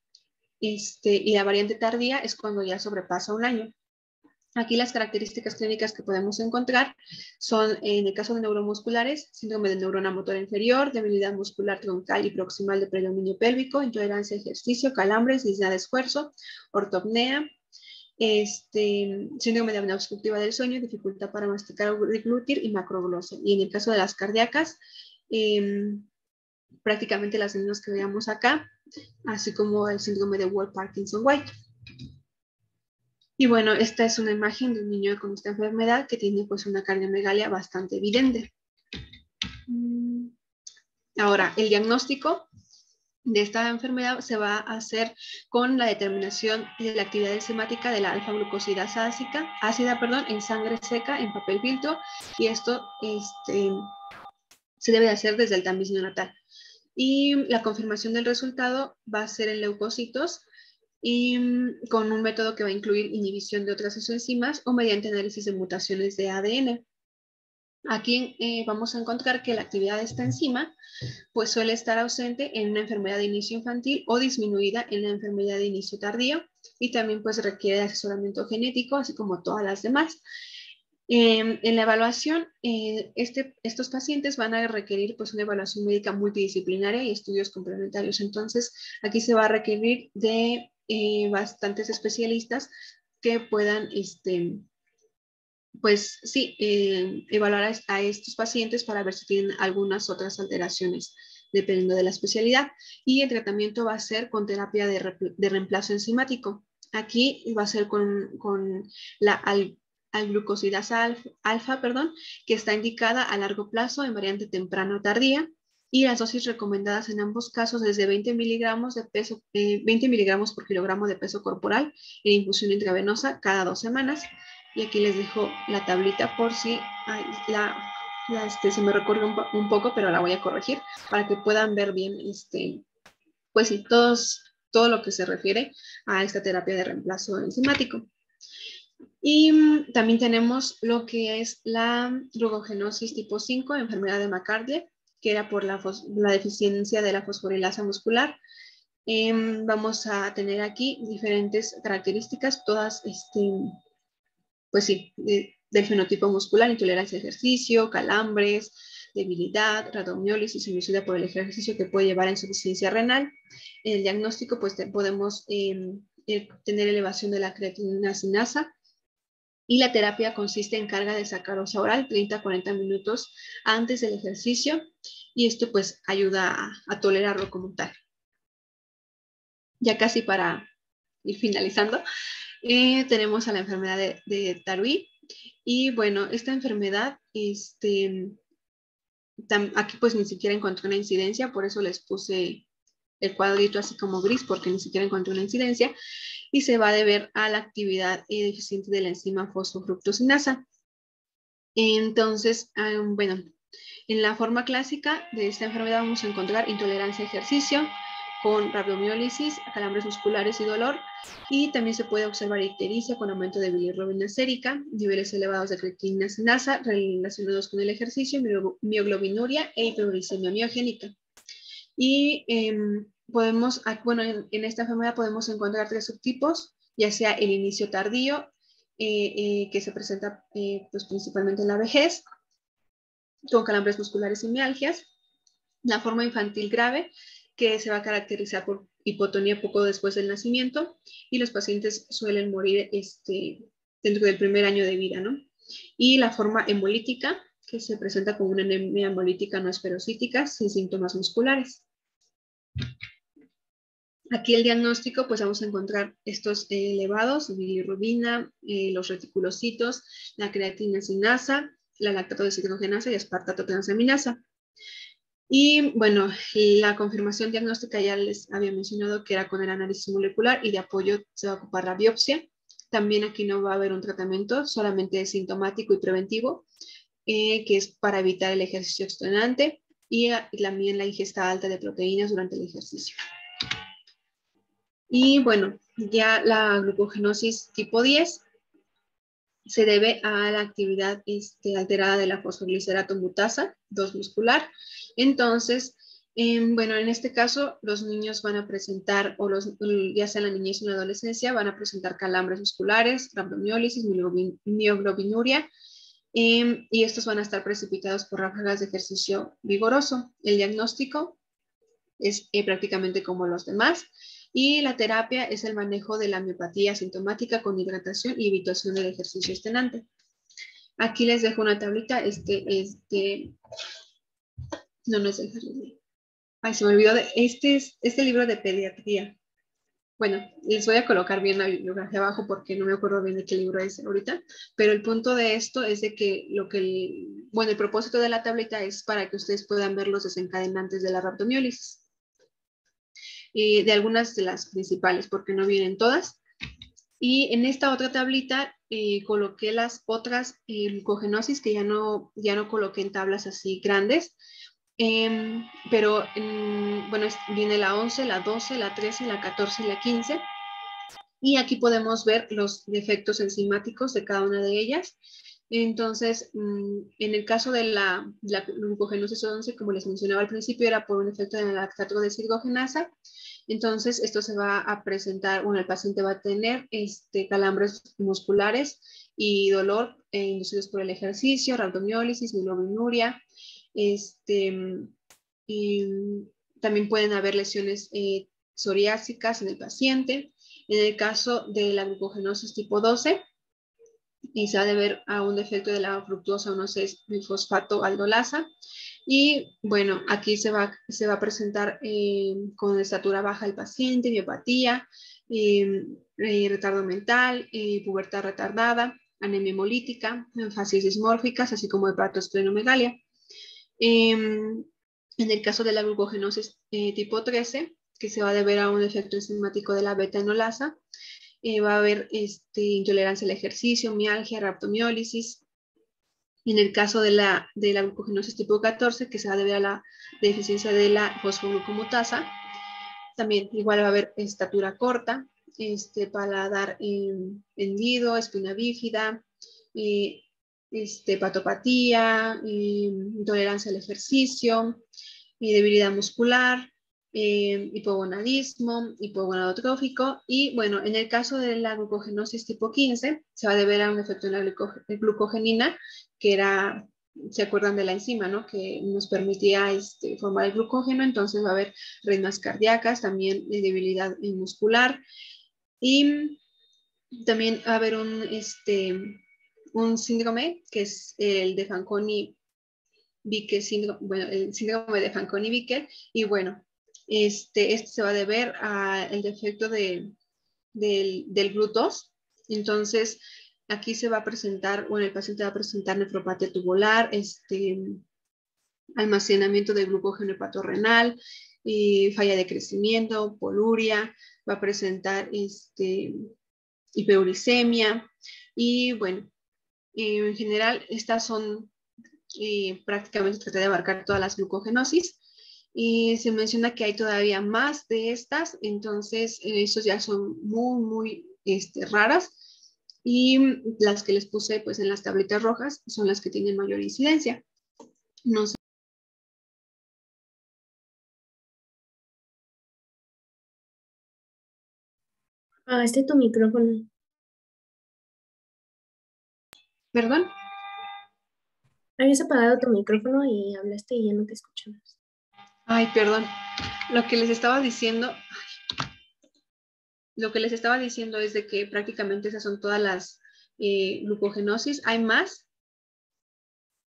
este, y la variante tardía es cuando ya sobrepasa un año. Aquí las características clínicas que podemos encontrar son, en el caso de neuromusculares, síndrome de neurona motora inferior, debilidad muscular troncal y proximal de predominio pélvico, intolerancia a ejercicio, calambres, disnea de esfuerzo, ortopnea, este, síndrome de apnea obstructiva del sueño, dificultad para masticar o deglutir y macroglosia. Y en el caso de las cardíacas, em, prácticamente las mismas que veamos acá, así como el síndrome de Ward-Parkinson-White. Y bueno, esta es una imagen de un niño con esta enfermedad que tiene pues una cardiomegalia bastante evidente. Mm. Ahora, el diagnóstico de esta enfermedad se va a hacer con la determinación de la actividad enzimática de la alfa-glucosidasa ácida, ácida perdón, en sangre seca, en papel filtro, y esto este, se debe hacer desde el tamiz neonatal. Y la confirmación del resultado va a ser en leucocitos y mm, con un método que va a incluir inhibición de otras enzimas o mediante análisis de mutaciones de ADN. Aquí eh, vamos a encontrar que la actividad de esta enzima pues suele estar ausente en una enfermedad de inicio infantil o disminuida en la enfermedad de inicio tardío y también pues requiere asesoramiento genético así como todas las demás. Em, en la evaluación, eh, este, estos pacientes van a requerir pues una evaluación médica multidisciplinaria y estudios complementarios. Entonces, aquí se va a requerir de eh, bastantes especialistas que puedan este, pues sí, eh, evaluar a, estos pacientes para ver si tienen algunas otras alteraciones, dependiendo de la especialidad. Y el tratamiento va a ser con terapia de, reemplazo enzimático. Aquí va a ser con, la al, glucosidasa alfa, perdón, que está indicada a largo plazo en variante temprana o tardía. Y las dosis recomendadas en ambos casos es de 20 miligramos de peso, 20 eh, miligramos por kilogramo de peso corporal en infusión intravenosa cada dos semanas y aquí les dejo la tablita por si la, este, se me recorre un, poco, pero la voy a corregir para que puedan ver bien, este, pues todos, todo lo que se refiere a esta terapia de reemplazo enzimático. Y mm, también tenemos lo que es la glucogenosis tipo 5, enfermedad de McCartney, que era por la, la deficiencia de la fosforilasa muscular. Em, vamos a tener aquí diferentes características, todas este, pues sí, del fenotipo muscular, intolerancia al ejercicio, calambres, debilidad, rhabdomiólisis inducida por el ejercicio que puede llevar a insuficiencia renal. En el diagnóstico, pues podemos em, tener elevación de la creatinina sinasa y la terapia consiste en carga de sacarosa oral 30 a 40 minutos antes del ejercicio y esto pues ayuda a, tolerarlo como tal. Ya casi para ir finalizando, eh, tenemos a la enfermedad de, de Y bueno, esta enfermedad, este, aquí pues ni siquiera encontré una incidencia, por eso les puse el cuadrito así como gris, porque ni siquiera encontré una incidencia. Y se va a deber a la actividad deficiente de la enzima fosfofructosinasa. Entonces, ah, bueno, en la forma clásica de esta enfermedad vamos a encontrar intolerancia a ejercicio, con rabdomiólisis, calambres musculares y dolor. Y también se puede observar ictericia con aumento de bilirrubina sérica, niveles elevados de creatinina sinasa relacionados con el ejercicio, mioglobinuria e hiperuricemia miogénica. Y em, podemos, bueno, en, esta enfermedad podemos encontrar tres subtipos, ya sea el inicio tardío, eh, eh, que se presenta eh, pues, principalmente en la vejez, con calambres musculares y mialgias, la forma infantil grave, que se va a caracterizar por hipotonía poco después del nacimiento y los pacientes suelen morir este, dentro del primer año de vida, ¿no? Y la forma hemolítica, que se presenta como una anemia hemolítica no esperocítica sin síntomas musculares. Aquí el diagnóstico, pues vamos a encontrar estos elevados, bilirrubina, eh, los reticulocitos, la creatina sinasa, la lactato deshidrogenasa y aspartato transaminasa. Y bueno, la confirmación diagnóstica ya les había mencionado que era con el análisis molecular y de apoyo se va a ocupar la biopsia. También aquí no va a haber un tratamiento, solamente sintomático y preventivo, eh, que es para evitar el ejercicio extenuante y, y también la ingesta alta de proteínas durante el ejercicio. Y bueno, ya la glucogenosis tipo 10 se debe a la actividad este, alterada de la fosfoglicerato mutasa 2 muscular. Entonces, em, bueno, en este caso, los niños van a presentar, o los, ya sea en la niñez o la adolescencia, van a presentar calambres musculares, rhabdomiólisis, mioglobinuria, em, y estos van a estar precipitados por ráfagas de ejercicio vigoroso. El diagnóstico es eh, prácticamente como los demás, Y la terapia es el manejo de la miopatía sintomática con hidratación y evitación del ejercicio estenante. Aquí les dejo una tablita, este, este, no, no es el jardín. Ay, se me olvidó de, este es este libro de pediatría. Bueno, les voy a colocar bien la bibliografía abajo porque no me acuerdo bien de qué libro es ahorita, pero el punto de esto es de que lo que, el, bueno, el propósito de la tableta es para que ustedes puedan ver los desencadenantes de la rhabdomiólisis. Y de algunas de las principales, porque no vienen todas. Y en esta otra tablita eh, coloqué las otras eh, glucogenosis que ya no, ya no coloqué en tablas así grandes, Em, pero bueno, viene la 11, la 12, la 13, la 14 y la 15. Y aquí podemos ver los defectos enzimáticos de cada una de ellas. Entonces, mm, en el caso de la, la glucogenosis 11, como les mencionaba al principio, era por un efecto de la lactato de Entonces, esto se va a presentar, bueno, el paciente va a tener este, calambres musculares y dolor eh, inducidos por el ejercicio, rhabdomiólisis, milogrenuria, este, y también pueden haber lesiones eh, psoriásicas en el paciente. En el caso de la glucogenosis tipo 12, y se ha de ver a un defecto de la fructuosa 1,6 aldolasa. Y bueno, aquí se va, se va a presentar eh, con estatura baja el paciente, miopatía, eh, retardo mental, pubertad retardada, anemia hemolítica, facies dismórficas, así como hepatosplenomegalia. Em, en el caso de la glucogenosis eh, tipo 13, que se va a deber a un efecto enzimático de la beta-enolasa, eh, va a haber este, intolerancia al ejercicio, mialgia, raptomiólisis. En el caso de la, de la glucogenosis tipo 14, que se va a deber a la deficiencia de la fosfoglucomutasa, también igual va a haber estatura corta, este, paladar hendido, espina bífida, eh, este, patopatía, intolerancia al ejercicio, debilidad muscular, eh, hipogonadismo, hipogonadotrófico y bueno, en el caso de la glucogenosis tipo 15 se va a deber a un efecto en la glucogenina que era, se acuerdan de la enzima, ¿no? Que nos permitía este, formar el glucógeno, entonces va a haber ritmas cardíacas, también debilidad muscular y también va a haber un, este, un síndrome que es el de Fanconi Bickel, bueno, el síndrome de Fanconi Bickel, y bueno, este, este se va a deber al defecto de, del, del GLUT2. Entonces, aquí se va a presentar, bueno, el paciente va a presentar nefropatía tubular, este, almacenamiento de glucógeno hepatorrenal, y falla de crecimiento, poluria, va a presentar este, hiperuricemia y bueno, en general, estas son eh, prácticamente traté de abarcar todas las glucogenosis. Y se menciona que hay todavía más de estas, entonces eh, estos ya son muy, muy este, raras. Y las que les puse pues en las tabletas rojas son las que tienen mayor incidencia. No sé. este tu micrófono. ¿Perdón? Habías apagado tu micrófono y hablaste y ya no te escuchamos. Ay, perdón. Lo que les estaba diciendo, lo que les estaba diciendo es de que prácticamente esas son todas las eh, glucogenosis. Hay más,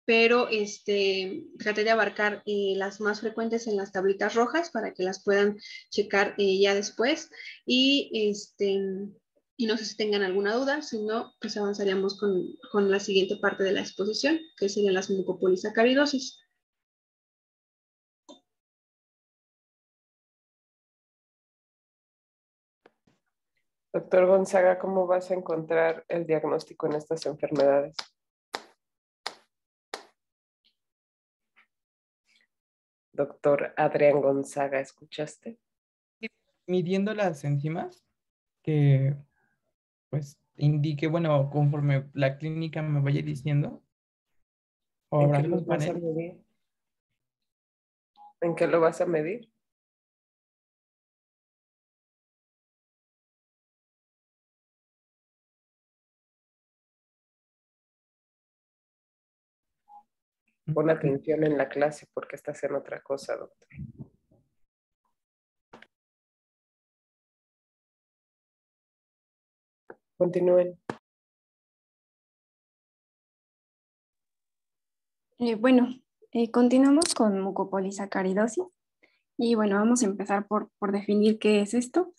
pero este, traté de abarcar eh, las más frecuentes en las tablitas rojas para que las puedan checar eh, ya después. Y este, y no sé si tengan alguna duda, si no, pues avanzaríamos con, con la siguiente parte de la exposición, que serían las mucopolisacaridosis. Doctor Gonzaga, ¿cómo vas a encontrar el diagnóstico en estas enfermedades? Doctor Adrián Gonzaga, ¿escuchaste? Midiendo las enzimas, que pues indique, bueno, conforme la clínica me vaya diciendo. ¿En qué lo vas a medir? ¿En qué lo vas a medir? Pon atención en la clase porque estás en otra cosa, doctor. Continúen. Eh, bueno, eh, continuamos con mucopolisacaridosis. Y bueno, vamos a empezar por, por, definir qué es esto.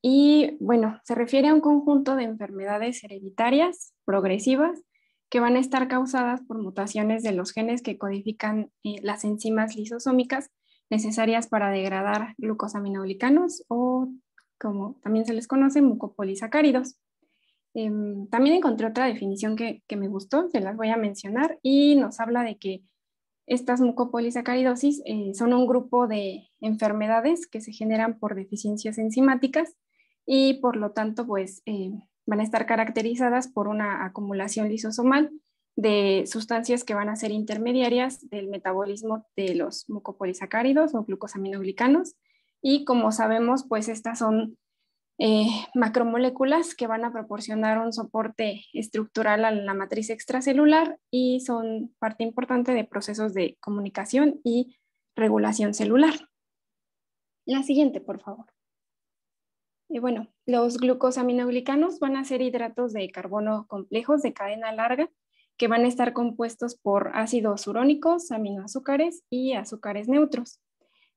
Y bueno, se refiere a un conjunto de enfermedades hereditarias, progresivas, que van a estar causadas por mutaciones de los genes que codifican eh, las enzimas lisosómicas necesarias para degradar glucosaminoglicanos o, como también se les conoce, mucopolisacáridos. Em, también encontré otra definición que, que, me gustó, se las voy a mencionar, y nos habla de que estas mucopolisacaridosis eh, son un grupo de enfermedades que se generan por deficiencias enzimáticas y por lo tanto pues eh, van a estar caracterizadas por una acumulación lisosomal de sustancias que van a ser intermediarias del metabolismo de los mucopolisacáridos o glucosaminoglicanos y como sabemos pues estas son eh, macromoléculas que van a proporcionar un soporte estructural a la matriz extracelular y son parte importante de procesos de comunicación y regulación celular. La siguiente, por favor. Y bueno, los glucosaminoglicanos van a ser hidratos de carbono complejos de cadena larga que van a estar compuestos por ácidos urónicos, aminoazúcares y azúcares neutros.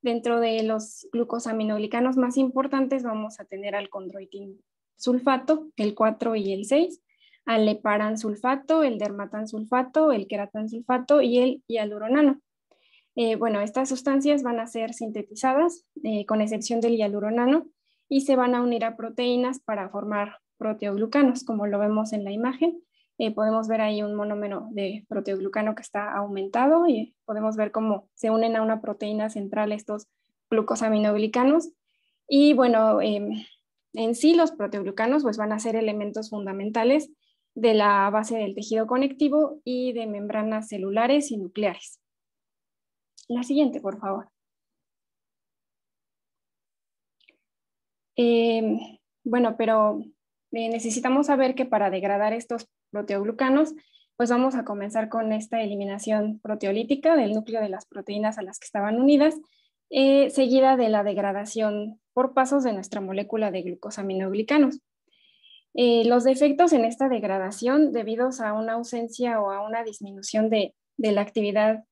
Dentro de los glucosaminoglicanos más importantes vamos a tener al condroitin sulfato, el 4 y el 6, al leparan sulfato, el dermatan sulfato, el queratan sulfato y el hialuronano. Eh, bueno, estas sustancias van a ser sintetizadas eh, con excepción del hialuronano y se van a unir a proteínas para formar proteoglucanos, como lo vemos en la imagen. Eh, podemos ver ahí un monómero de proteoglucano que está aumentado y podemos ver cómo se unen a una proteína central estos glucosaminoglicanos. Y bueno, em, en sí los proteoglucanos pues van a ser elementos fundamentales de la base del tejido conectivo y de membranas celulares y nucleares. La siguiente, por favor. Em, bueno, pero eh, necesitamos saber que para degradar estos proteoglucanos, pues vamos a comenzar con esta eliminación proteolítica del núcleo de las proteínas a las que estaban unidas, eh, seguida de la degradación por pasos de nuestra molécula de glucosaminoglicanos. Eh, los defectos en esta degradación, debidos a una ausencia o a una disminución de, de la actividad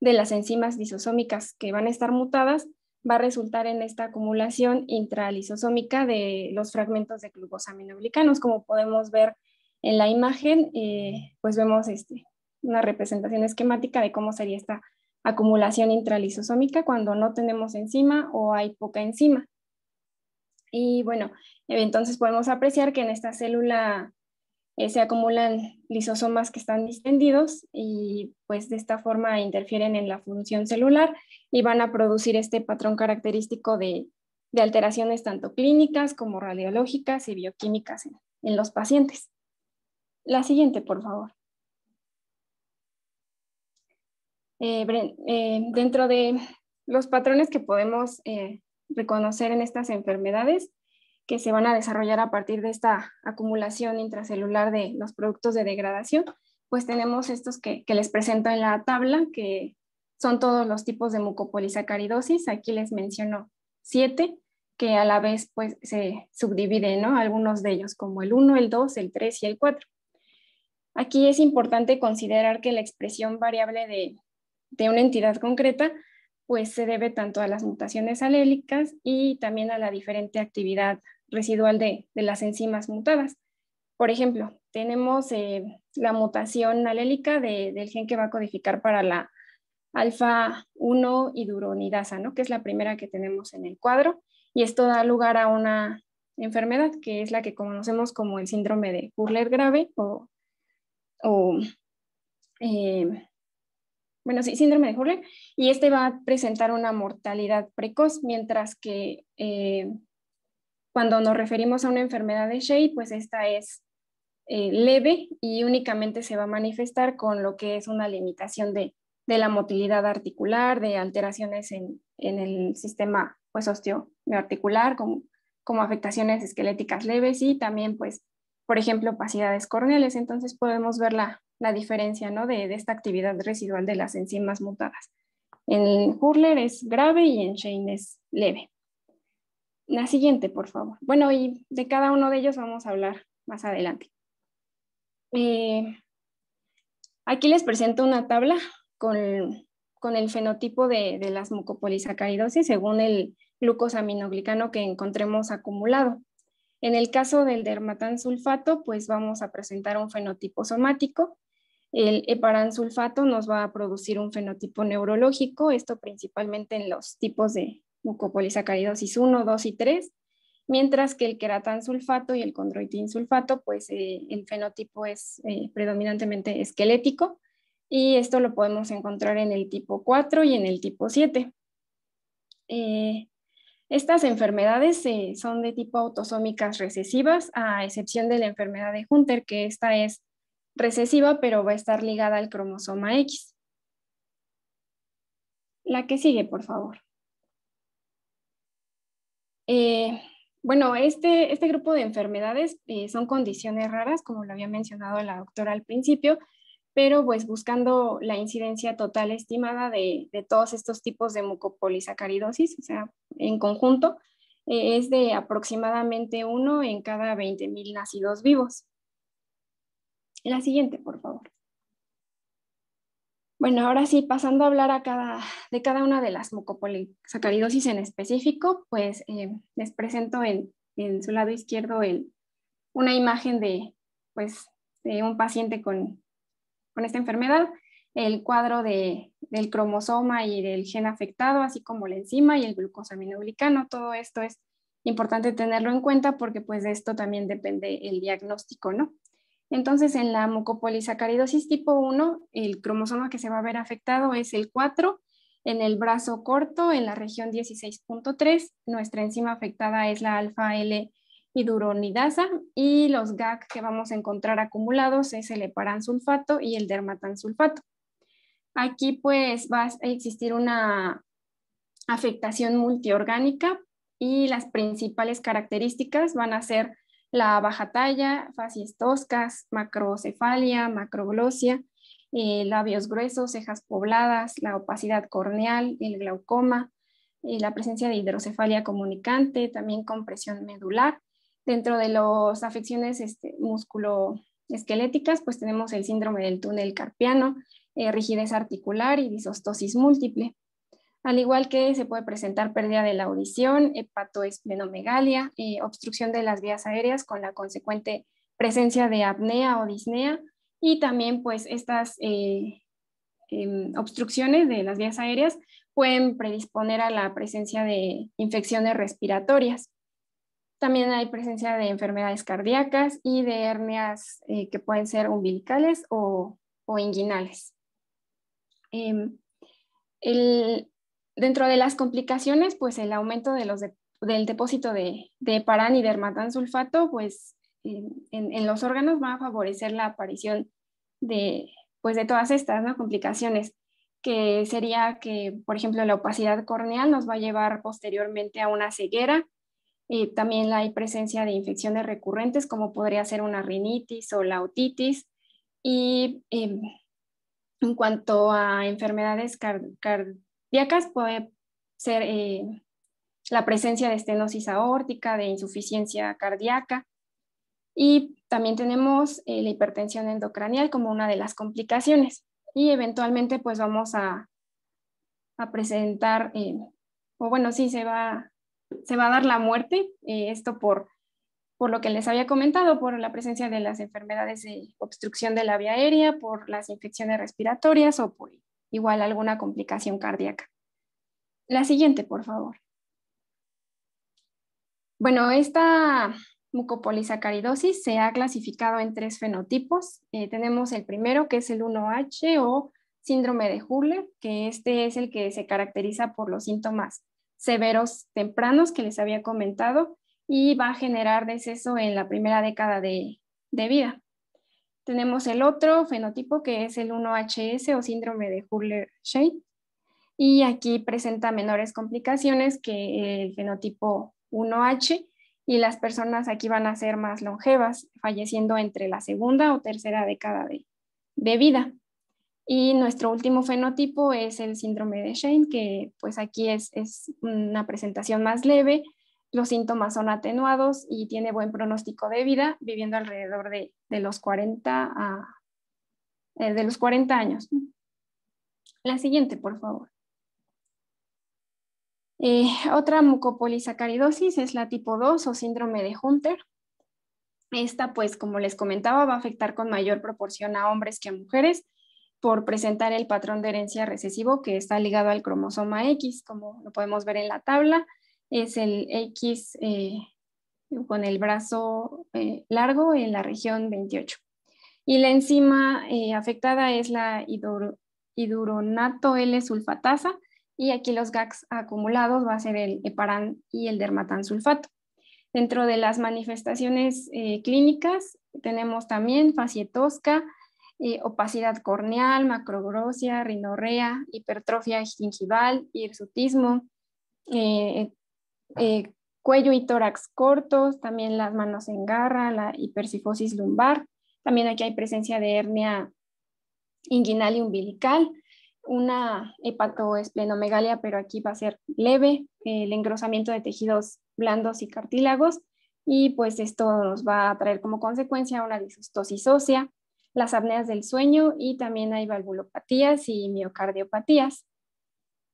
de las enzimas lisosómicas que van a estar mutadas, va a resultar en esta acumulación intralisosómica de los fragmentos de glucosaminoglicanos, como podemos ver en la imagen, eh, pues vemos este, una representación esquemática de cómo sería esta acumulación intralisosómica cuando no tenemos enzima o hay poca enzima. Y bueno, entonces podemos apreciar que en esta célula eh, se acumulan lisosomas que están distendidos y pues de esta forma interfieren en la función celular y van a producir este patrón característico de, alteraciones tanto clínicas como radiológicas y bioquímicas en los pacientes. La siguiente, por favor. Eh, eh, dentro de los patrones que podemos eh, reconocer en estas enfermedades que se van a desarrollar a partir de esta acumulación intracelular de los productos de degradación, pues tenemos estos que, les presento en la tabla, que son todos los tipos de mucopolisacaridosis. Aquí les menciono siete, que a la vez pues se subdividen, ¿no? Algunos de ellos, como el 1, el 2, el 3 y el 4. Aquí es importante considerar que la expresión variable de, una entidad concreta pues se debe tanto a las mutaciones alélicas y también a la diferente actividad residual de, las enzimas mutadas. Por ejemplo, tenemos eh, la mutación alélica del gen que va a codificar para la alfa 1 hidroronidasa, ¿no? que es la primera que tenemos en el cuadro, y esto da lugar a una enfermedad que es la que conocemos como el síndrome de Hurler grave o o, eh, bueno, sí, síndrome de Hurler, y este va a presentar una mortalidad precoz, mientras que eh, cuando nos referimos a una enfermedad de Shea, pues esta es eh, leve y únicamente se va a manifestar con lo que es una limitación de, la motilidad articular, de alteraciones en, el sistema pues, osteoarticular, como, afectaciones esqueléticas leves y también pues por ejemplo, opacidades corneales. Entonces podemos ver la, diferencia ¿no? de, esta actividad residual de las enzimas mutadas. En Hurler es grave y en Shane es leve. La siguiente, por favor. Bueno, y de cada uno de ellos vamos a hablar más adelante. Eh, aquí les presento una tabla con, el fenotipo de, de, las mucopolisacaridosis según el glucosaminoglicano que encontremos acumulado. En el caso del dermatansulfato, pues vamos a presentar un fenotipo somático. El heparansulfato nos va a producir un fenotipo neurológico, esto principalmente en los tipos de mucopolisacaridosis 1, 2 y 3, mientras que el queratansulfato y el condroitinsulfato, pues eh, el fenotipo es eh, predominantemente esquelético y esto lo podemos encontrar en el tipo 4 y en el tipo 7. Eh, estas enfermedades son de tipo autosómicas recesivas, a excepción de la enfermedad de Hunter, que esta es recesiva, pero va a estar ligada al cromosoma X. La que sigue, por favor. Bueno, este, este grupo de enfermedades eh, son condiciones raras, como lo había mencionado la doctora al principio, pero pues buscando la incidencia total estimada de, todos estos tipos de mucopolisacaridosis, o sea, en conjunto, eh, es de aproximadamente uno en cada 20.000 nacidos vivos. La siguiente, por favor. Bueno, ahora sí, pasando a hablar de cada una de las mucopolisacaridosis en específico, pues eh, les presento en, su lado izquierdo el, una imagen de, pues, de un paciente con, con esta enfermedad, el cuadro de, del cromosoma y del gen afectado, así como la enzima y el glucosaminoglicano. Todo esto es importante tenerlo en cuenta porque pues de esto también depende el diagnóstico, ¿no? Entonces, en la mucopolisacaridosis tipo 1, el cromosoma que se va a ver afectado es el 4, en el brazo corto, en la región 16.3, nuestra enzima afectada es la alfa-L hidroronidasa y los GAC que vamos a encontrar acumulados es el heparansulfato y el dermatansulfato. Aquí pues va a existir una afectación multiorgánica y las principales características van a ser la baja talla, facies toscas, macrocefalia, macroglosia, eh, labios gruesos, cejas pobladas, la opacidad corneal, el glaucoma, eh, la presencia de hidrocefalia comunicante, también compresión medular. Dentro de las afecciones este, musculoesqueléticas, pues tenemos el síndrome del túnel carpiano, eh, rigidez articular y disostosis múltiple al igual que se puede presentar pérdida de la audición, hepatoesplenomegalia, eh, obstrucción de las vías aéreas con la consecuente presencia de apnea o disnea y también pues estas eh, em, obstrucciones de las vías aéreas pueden predisponer a la presencia de infecciones respiratorias. También hay presencia de enfermedades cardíacas y de hernias eh, que pueden ser umbilicales o, inguinales. Em, el, Dentro de las complicaciones, pues el aumento del depósito de, de parán y dermatansulfato, pues en, los órganos va a favorecer la aparición de, pues de todas estas complicaciones, que sería que, por ejemplo, la opacidad corneal nos va a llevar posteriormente a una ceguera. y también hay presencia de infecciones recurrentes, como podría ser una rinitis o la otitis. Y em, en cuanto a enfermedades cardíacas puede ser eh, la presencia de estenosis aórtica, de insuficiencia cardíaca. Y también tenemos eh, la hipertensión endocranial como una de las complicaciones. Y eventualmente pues vamos a, a presentar, eh, o bueno, sí, se va, se va a dar la muerte, esto por, por lo que les había comentado, por la presencia de las enfermedades de obstrucción de la vía aérea, por las infecciones respiratorias o por igual alguna complicación cardíaca. La siguiente, por favor. Bueno, esta mucopolisacaridosis se ha clasificado en tres fenotipos. Eh, tenemos el primero, que es el 1H o síndrome de Hurler, que este es el que se caracteriza por los síntomas severos tempranos que les había comentado y va a generar deceso en la primera década de, de vida. Tenemos el otro fenotipo que es el 1HS o síndrome de Hurler-Shade y aquí presenta menores complicaciones que el fenotipo 1H y las personas aquí van a ser más longevas, falleciendo entre la segunda o tercera década de, de vida. Y nuestro último fenotipo es el síndrome de Shane, que pues aquí es, es una presentación más leve, los síntomas son atenuados y tiene buen pronóstico de vida, viviendo alrededor de, los, 40 eh, de los 40 años. La siguiente, por favor. Eh, otra mucopolisacaridosis es la tipo 2 o síndrome de Hunter. Esta, pues, como les comentaba, va a afectar con mayor proporción a hombres que a mujeres por presentar el patrón de herencia recesivo que está ligado al cromosoma X, como lo podemos ver en la tabla. Es el X eh, con el brazo eh, largo en la región 28. Y la enzima afectada es la hiduronato L-sulfatasa, y aquí los GACs acumulados va a ser el heparan y el dermatansulfato. Dentro de las manifestaciones eh, clínicas tenemos también facietosca, eh, opacidad corneal, macrogrosia, rinorrea, hipertrofia gingival, hirsutismo, eh, cuello y tórax cortos, también las manos en garra, la hipersifosis lumbar. También aquí hay presencia de hernia inguinal y umbilical, una hepatoesplenomegalia, pero aquí va a ser leve, el engrosamiento de tejidos blandos y cartílagos, y pues esto nos va a traer como consecuencia una disostosis ósea, las apneas del sueño y también hay valvulopatías y miocardiopatías.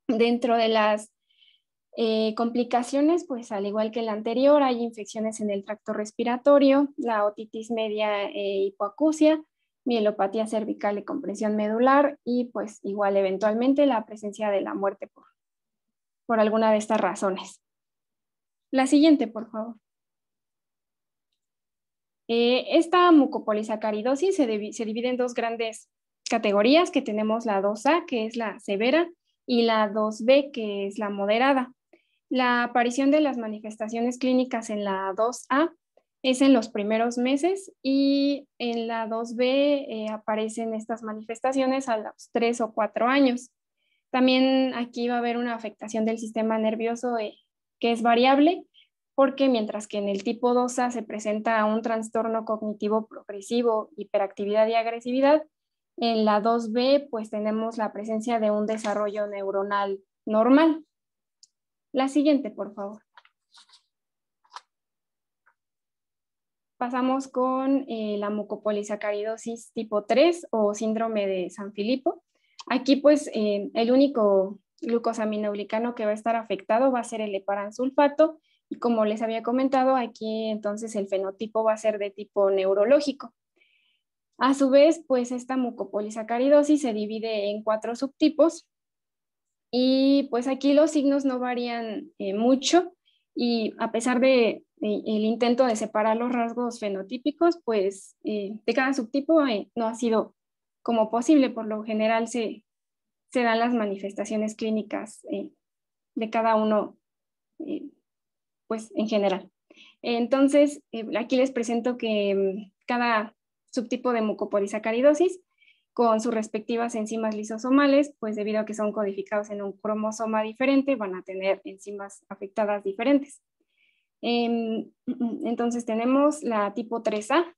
Dentro de las eh, complicaciones, pues al igual que la anterior, hay infecciones en el tracto respiratorio, la otitis media e hipoacusia, mielopatía cervical y compresión medular y pues igual eventualmente la presencia de la muerte por, por alguna de estas razones. La siguiente, por favor. Eh, esta mucopolisacaridosis se, se divide en dos grandes categorías, que tenemos la 2A, que es la severa, y la 2B, que es la moderada. La aparición de las manifestaciones clínicas en la 2A es en los primeros meses y en la 2B eh, aparecen estas manifestaciones a los 3 o 4 años. También aquí va a haber una afectación del sistema nervioso eh, que es variable porque mientras que en el tipo 2A se presenta un trastorno cognitivo progresivo, hiperactividad y agresividad, en la 2B pues tenemos la presencia de un desarrollo neuronal normal. La siguiente, por favor. pasamos con eh, la mucopolisacaridosis tipo 3 o síndrome de San Filipo. Aquí pues eh, el único glucosaminoglicano que va a estar afectado va a ser el heparansulfato y como les había comentado aquí entonces el fenotipo va a ser de tipo neurológico. A su vez pues esta mucopolisacaridosis se divide en cuatro subtipos y pues aquí los signos no varían eh, mucho y a pesar de el intento de separar los rasgos fenotípicos, pues eh, de cada subtipo eh, no ha sido como posible. Por lo general se, se dan las manifestaciones clínicas eh, de cada uno, pues en general. Entonces, aquí les presento que mm, cada subtipo de mucopolisacaridosis con sus respectivas enzimas lisosomales, pues debido a que son codificados en un cromosoma diferente, van a tener enzimas afectadas diferentes. Em, [CLEARS THROAT] entonces tenemos la tipo 3A,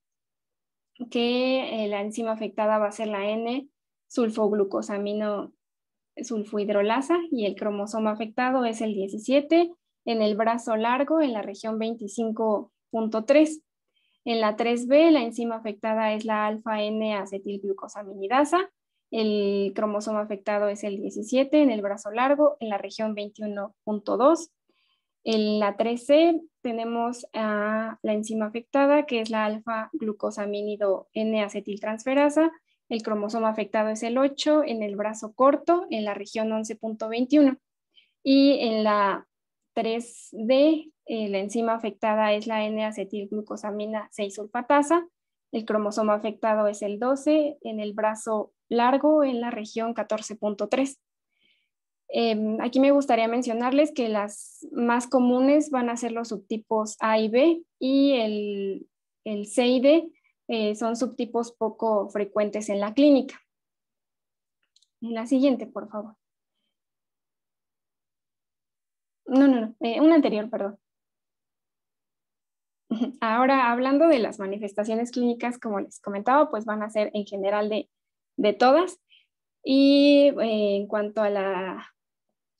que eh, la enzima afectada va a ser la N-sulfoglucosamino sulfohidrolasa y el cromosoma afectado es el 17 en el brazo largo en la región 25.3. En la 3B la enzima afectada es la alfa-N-acetilglucosaminidasa, el cromosoma afectado es el 17 en el brazo largo en la región 21.2. En la 3C tenemos a la enzima afectada, que es la alfa-glucosamínido N-acetiltransferasa. El cromosoma afectado es el 8 en el brazo corto, en la región 11.21. Y en la 3D, eh, la enzima afectada es la N-acetilglucosamina 6-sulfatasa. El cromosoma afectado es el 12 en el brazo largo, en la región 14.3. Em, aquí me gustaría mencionarles que las más comunes van a ser los subtipos A y B y el, el C y D eh, son subtipos poco frecuentes en la clínica. En la siguiente, por favor. No, no, no, eh, una anterior, perdón. [LAUGHS] Ahora, hablando de las manifestaciones clínicas, como les comentaba, pues van a ser en general de, de todas. Y eh, en cuanto a la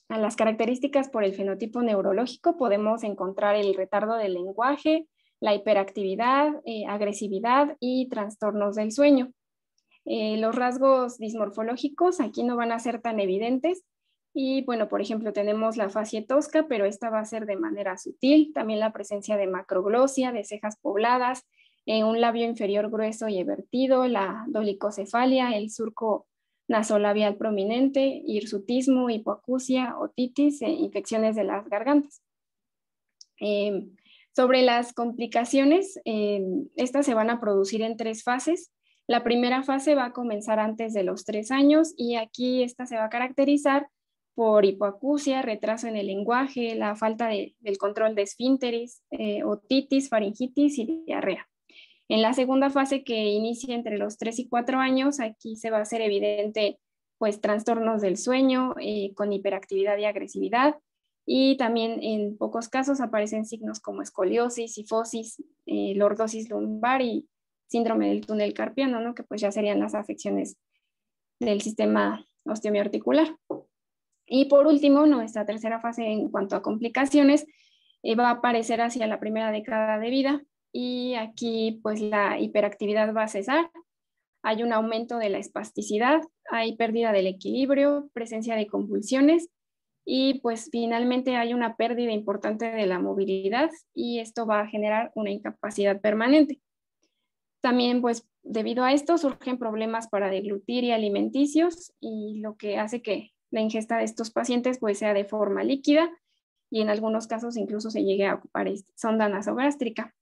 a las características por el fenotipo neurológico podemos encontrar el retardo del lenguaje, la hiperactividad, eh, agresividad y trastornos del sueño. Eh, los rasgos dismorfológicos aquí no van a ser tan evidentes y bueno, por ejemplo, tenemos la facie tosca, pero esta va a ser de manera sutil, también la presencia de macroglosia, de cejas pobladas, eh, un labio inferior grueso y evertido, la dolicocefalia, el surco nasolabial prominente, hirsutismo, hipoacusia, otitis e infecciones de las gargantas. Em, sobre las complicaciones, em, estas se van a producir en tres fases. La primera fase va a comenzar antes de los tres años y aquí esta se va a caracterizar por hipoacusia, retraso en el lenguaje, la falta del control de esfínteres, eh, otitis, faringitis y diarrea. En la segunda fase que inicia entre los 3 y 4 años, aquí se va a hacer evidente pues trastornos del sueño eh, con hiperactividad y agresividad y también en pocos casos aparecen signos como escoliosis, sifosis, eh, lordosis lumbar y síndrome del túnel carpiano, ¿no? que pues ya serían las afecciones del sistema osteomiarticular. Y por último, nuestra tercera fase en cuanto a complicaciones eh, va a aparecer hacia la primera década de vida. Y aquí pues la hiperactividad va a cesar, hay un aumento de la espasticidad, hay pérdida del equilibrio, presencia de convulsiones y pues finalmente hay una pérdida importante de la movilidad y esto va a generar una incapacidad permanente. También pues debido a esto surgen problemas para deglutir y alimenticios y lo que hace que la ingesta de estos pacientes pues sea de forma líquida y en algunos casos incluso se llegue a ocupar sonda nasogástrica.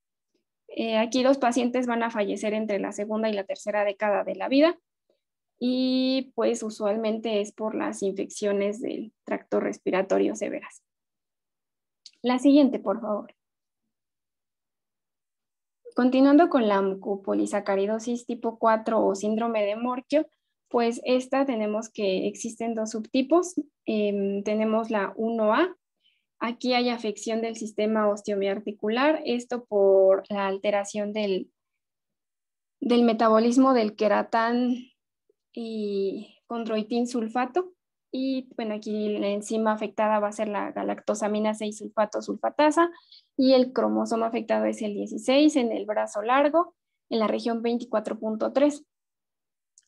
Eh, aquí los pacientes van a fallecer entre la segunda y la tercera década de la vida y pues usualmente es por las infecciones del tracto respiratorio severas. La siguiente, por favor. Continuando con la mucopolisacaridosis tipo 4 o síndrome de Morquio, pues esta tenemos que existen dos subtipos. Em, tenemos la 1A, Aquí hay afección del sistema osteomiarticular, esto por la alteración del, del metabolismo del queratán y condroitin sulfato. Y bueno, aquí la enzima afectada va a ser la galactosamina 6 sulfato sulfatasa y el cromosoma afectado es el 16 en el brazo largo, en la región 24.3.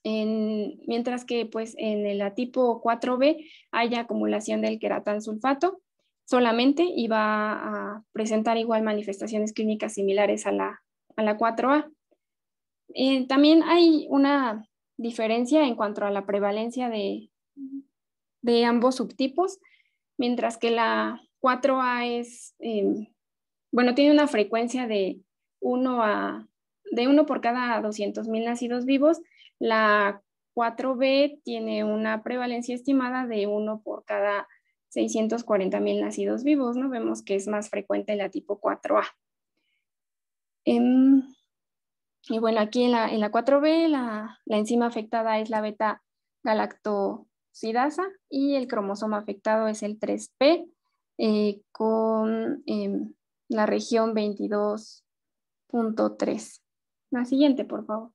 mientras que pues en el tipo 4B hay acumulación del queratán sulfato solamente y va a presentar igual manifestaciones clínicas similares a la, a la 4A. Eh, también hay una diferencia en cuanto a la prevalencia de, de ambos subtipos, mientras que la 4A es, em, bueno, tiene una frecuencia de 1, a, de 1 por cada 200.000 nacidos vivos, la 4B tiene una prevalencia estimada de 1 por cada 640 mil nacidos vivos, ¿no? Vemos que es más frecuente la tipo 4A. Em, y bueno, aquí en la, en la 4B la, enzima afectada es la beta galactosidasa y el cromosoma afectado es el 3P eh, con em, la región 22.3. La siguiente, por favor.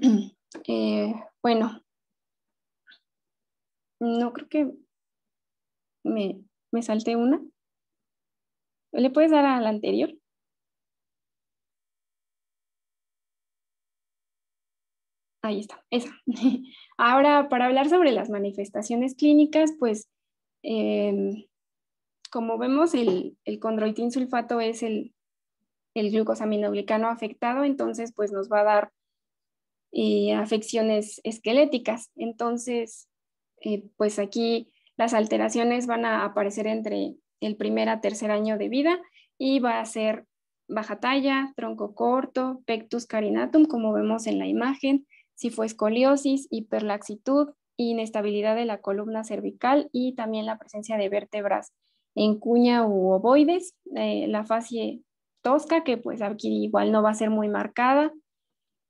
[CLEARS THROAT] Eh, bueno, no creo que me, me salté una. ¿Le puedes dar a la anterior? Ahí está, esa. [LAUGHS] Ahora, para hablar sobre las manifestaciones clínicas, pues, em, como vemos, el, el condroitin sulfato es el, el glucosaminoglicano afectado, entonces, pues, nos va a dar y afecciones esqueléticas. Entonces, eh, pues aquí las alteraciones van a aparecer entre el primer a tercer año de vida y va a ser baja talla, tronco corto, pectus carinatum, como vemos en la imagen, si fue escoliosis, hiperlaxitud, inestabilidad de la columna cervical y también la presencia de vértebras en cuña u ovoides, eh, la fase tosca, que pues aquí igual no va a ser muy marcada,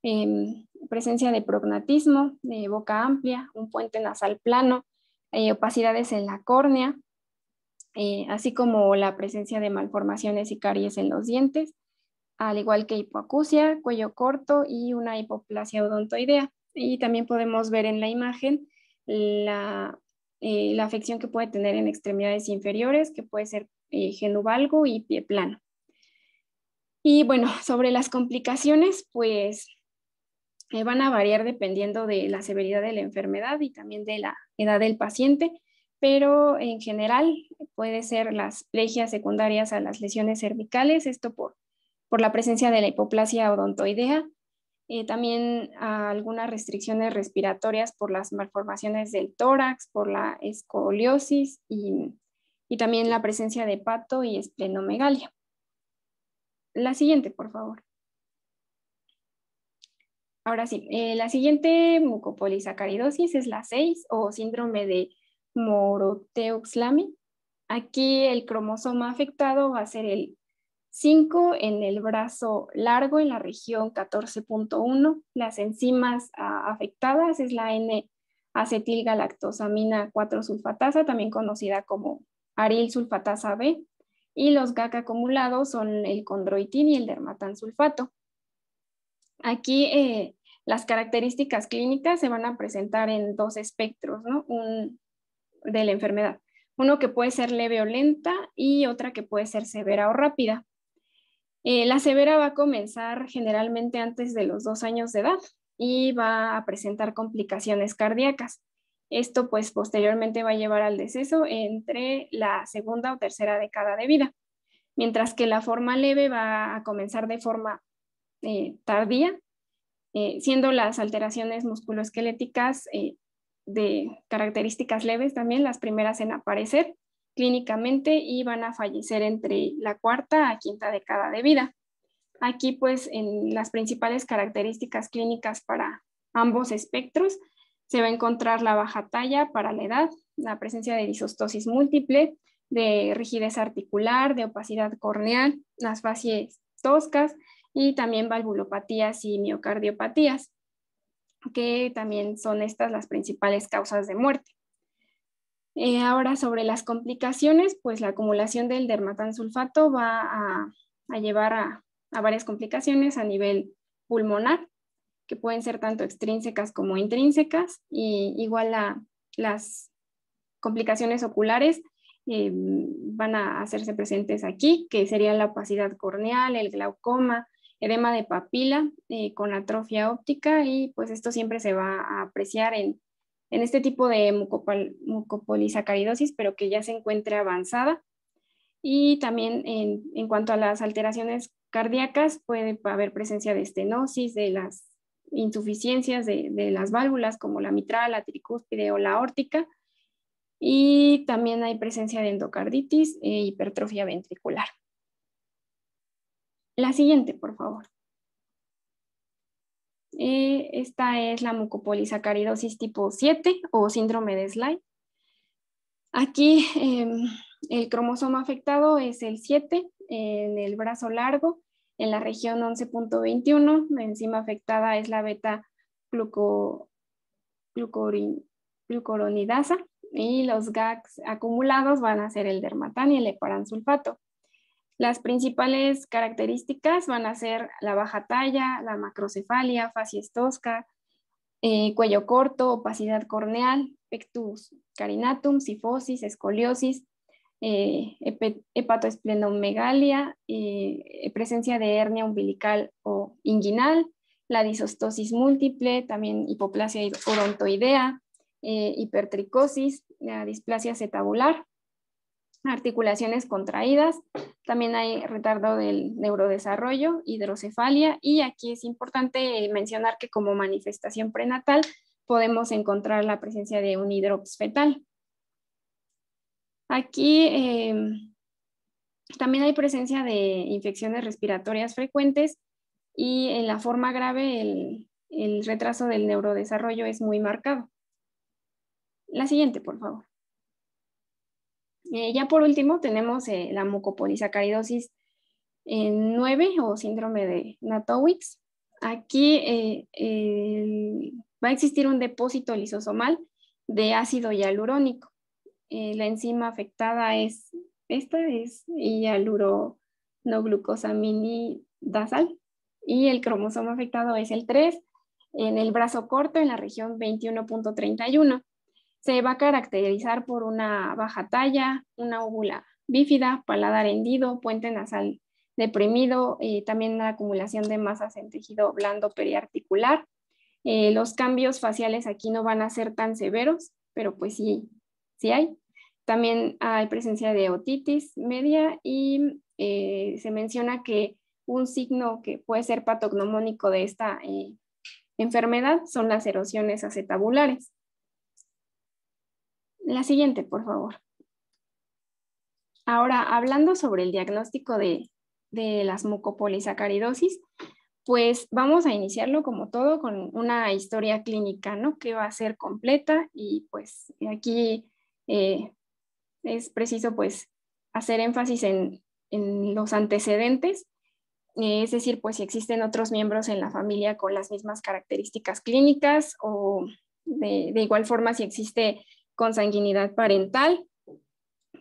em, presencia de prognatismo, de boca amplia, un puente nasal plano, eh, opacidades en la córnea, eh, así como la presencia de malformaciones y caries en los dientes, al igual que hipoacusia, cuello corto y una hipoplasia odontoidea. y también podemos ver en la imagen la, eh, la afección que puede tener en extremidades inferiores, que puede ser eh, genuvalgo y pie plano. Y bueno, [LAUGHS] sobre las complicaciones, pues eh, van a variar dependiendo de la severidad de la enfermedad y también de la edad del paciente, pero en general puede ser las plegias secundarias a las lesiones cervicales, esto por, por la presencia de la hipoplasia odontoidea, eh, también algunas restricciones respiratorias por las malformaciones del tórax, por la escoliosis y, también la presencia de pato y esplenomegalia. La siguiente, por favor. Ahora sí, eh, la siguiente mucopolisacaridosis es la 6 o síndrome de Moroteux-Lamy. Aquí el cromosoma afectado va a ser el 5 en el brazo largo en la región 14.1. Las enzimas ah, afectadas es la N-acetilgalactosamina 4-sulfatasa, también conocida como aril sulfatasa B, y los GAC acumulados son el condroitin y el dermatansulfato. Aquí eh, las características clínicas se van a presentar en dos espectros de la enfermedad. Uno que puede ser leve o lenta y otra que puede ser severa o rápida. Eh, la severa va a comenzar generalmente antes de los dos años de edad y va a presentar complicaciones cardíacas. Esto pues posteriormente va a llevar al deceso entre la segunda o tercera década de vida, mientras que la forma leve va a comenzar de forma eh, tardía, eh, siendo las alteraciones musculoesqueléticas de características leves también las primeras en aparecer clínicamente y van a fallecer entre la cuarta a quinta década de vida. Aquí, pues, en las principales características clínicas para ambos espectros, se va a encontrar la baja talla para la edad, la presencia de disostosis múltiple, de rigidez articular, de opacidad corneal, las facies toscas y también valvulopatías y miocardiopatías, que también son estas las principales causas de muerte. Eh, ahora sobre las complicaciones, pues la acumulación del dermatansulfato va a, llevar a, varias complicaciones a nivel pulmonar, que pueden ser tanto extrínsecas como intrínsecas, y igual las complicaciones oculares eh, van a hacerse presentes aquí, que serían la opacidad corneal, el glaucoma, edema de papila eh, con atrofia óptica, y pues esto siempre se va a apreciar en en este tipo de mucopolisacaridosis, pero que ya se encuentre avanzada. Y también en, cuanto a las alteraciones cardíacas, puede haber presencia de estenosis, de las insuficiencias de, las válvulas como la mitral, la tricúspide o la aórtica. Y también hay presencia de endocarditis e hipertrofia ventricular. La siguiente, por favor. Eh, esta es la mucopolisacaridosis tipo 7 o síndrome de Sly. Aquí em, el cromosoma afectado es el 7 en el brazo largo, en la región 11.21. La enzima afectada es la beta glucoronidasa y los GAGs acumulados van a ser el dermatán y el heparansulfato. Las principales características van a ser la baja talla, la macrocefalia, facies tosca, eh, cuello corto, opacidad corneal, pectus carinatum, sifosis, escoliosis, eh, hepatoesplenomegalia, eh, presencia de hernia umbilical o inguinal, la disostosis múltiple, también hipoplasia odontoidea, eh, hipertricosis, la displasia cetabular, articulaciones contraídas, también hay retardo del neurodesarrollo, hidrocefalia y aquí es importante mencionar que como manifestación prenatal podemos encontrar la presencia de un hidrops fetal. Aquí em, también hay presencia de infecciones respiratorias frecuentes y en la forma grave el, el retraso del neurodesarrollo es muy marcado. La siguiente, por favor. Eh, ya por último tenemos eh, la mucopolisacaridosis 9 o síndrome de Natowitz. Aquí eh, va a existir un depósito lisosomal de ácido hialurónico. la enzima afectada es esta, es hialuro-no-glucosaminidasal y el cromosoma afectado es el 3 en el brazo corto en la región 21.31. Se va a caracterizar por una baja talla, una óvula bífida, paladar hendido, puente nasal deprimido, y también la acumulación de masas en tejido blando periarticular. Eh, los cambios faciales aquí no van a ser tan severos, pero pues sí, sí hay. También hay presencia de otitis media y eh, se menciona que un signo que puede ser patognomónico de esta eh, enfermedad son las erosiones acetabulares. La siguiente, por favor. Ahora, hablando sobre el diagnóstico de, de las mucopolisacaridosis, pues vamos a iniciarlo como todo con una historia clínica, ¿no? Que va a ser completa y pues aquí eh, es preciso pues hacer énfasis en, en los antecedentes, eh, es decir, pues si existen otros miembros en la familia con las mismas características clínicas o de, de igual forma si existe consanguinidad parental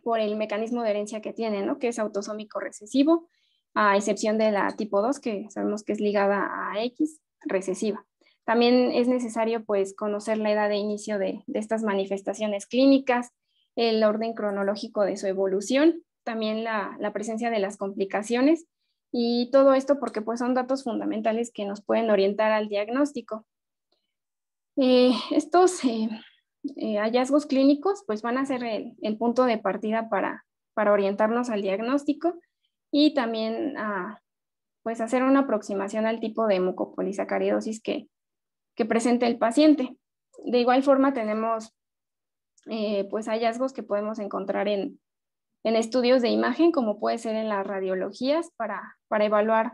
por el mecanismo de herencia que tiene, ¿no? Que es autosómico recesivo a excepción de la tipo 2, que sabemos que es ligada a X, recesiva. También es necesario pues conocer la edad de inicio de, estas manifestaciones clínicas, el orden cronológico de su evolución, también la, presencia de las complicaciones y todo esto porque pues son datos fundamentales que nos pueden orientar al diagnóstico. Eh, estos eh, eh, hallazgos clínicos pues van a ser el, punto de partida para, orientarnos al diagnóstico y también a pues hacer una aproximación al tipo de mucopolisacaridosis que, que presente el paciente. De igual forma tenemos eh, pues hallazgos que podemos encontrar en, en, estudios de imagen, como puede ser en las radiologías, para, para evaluar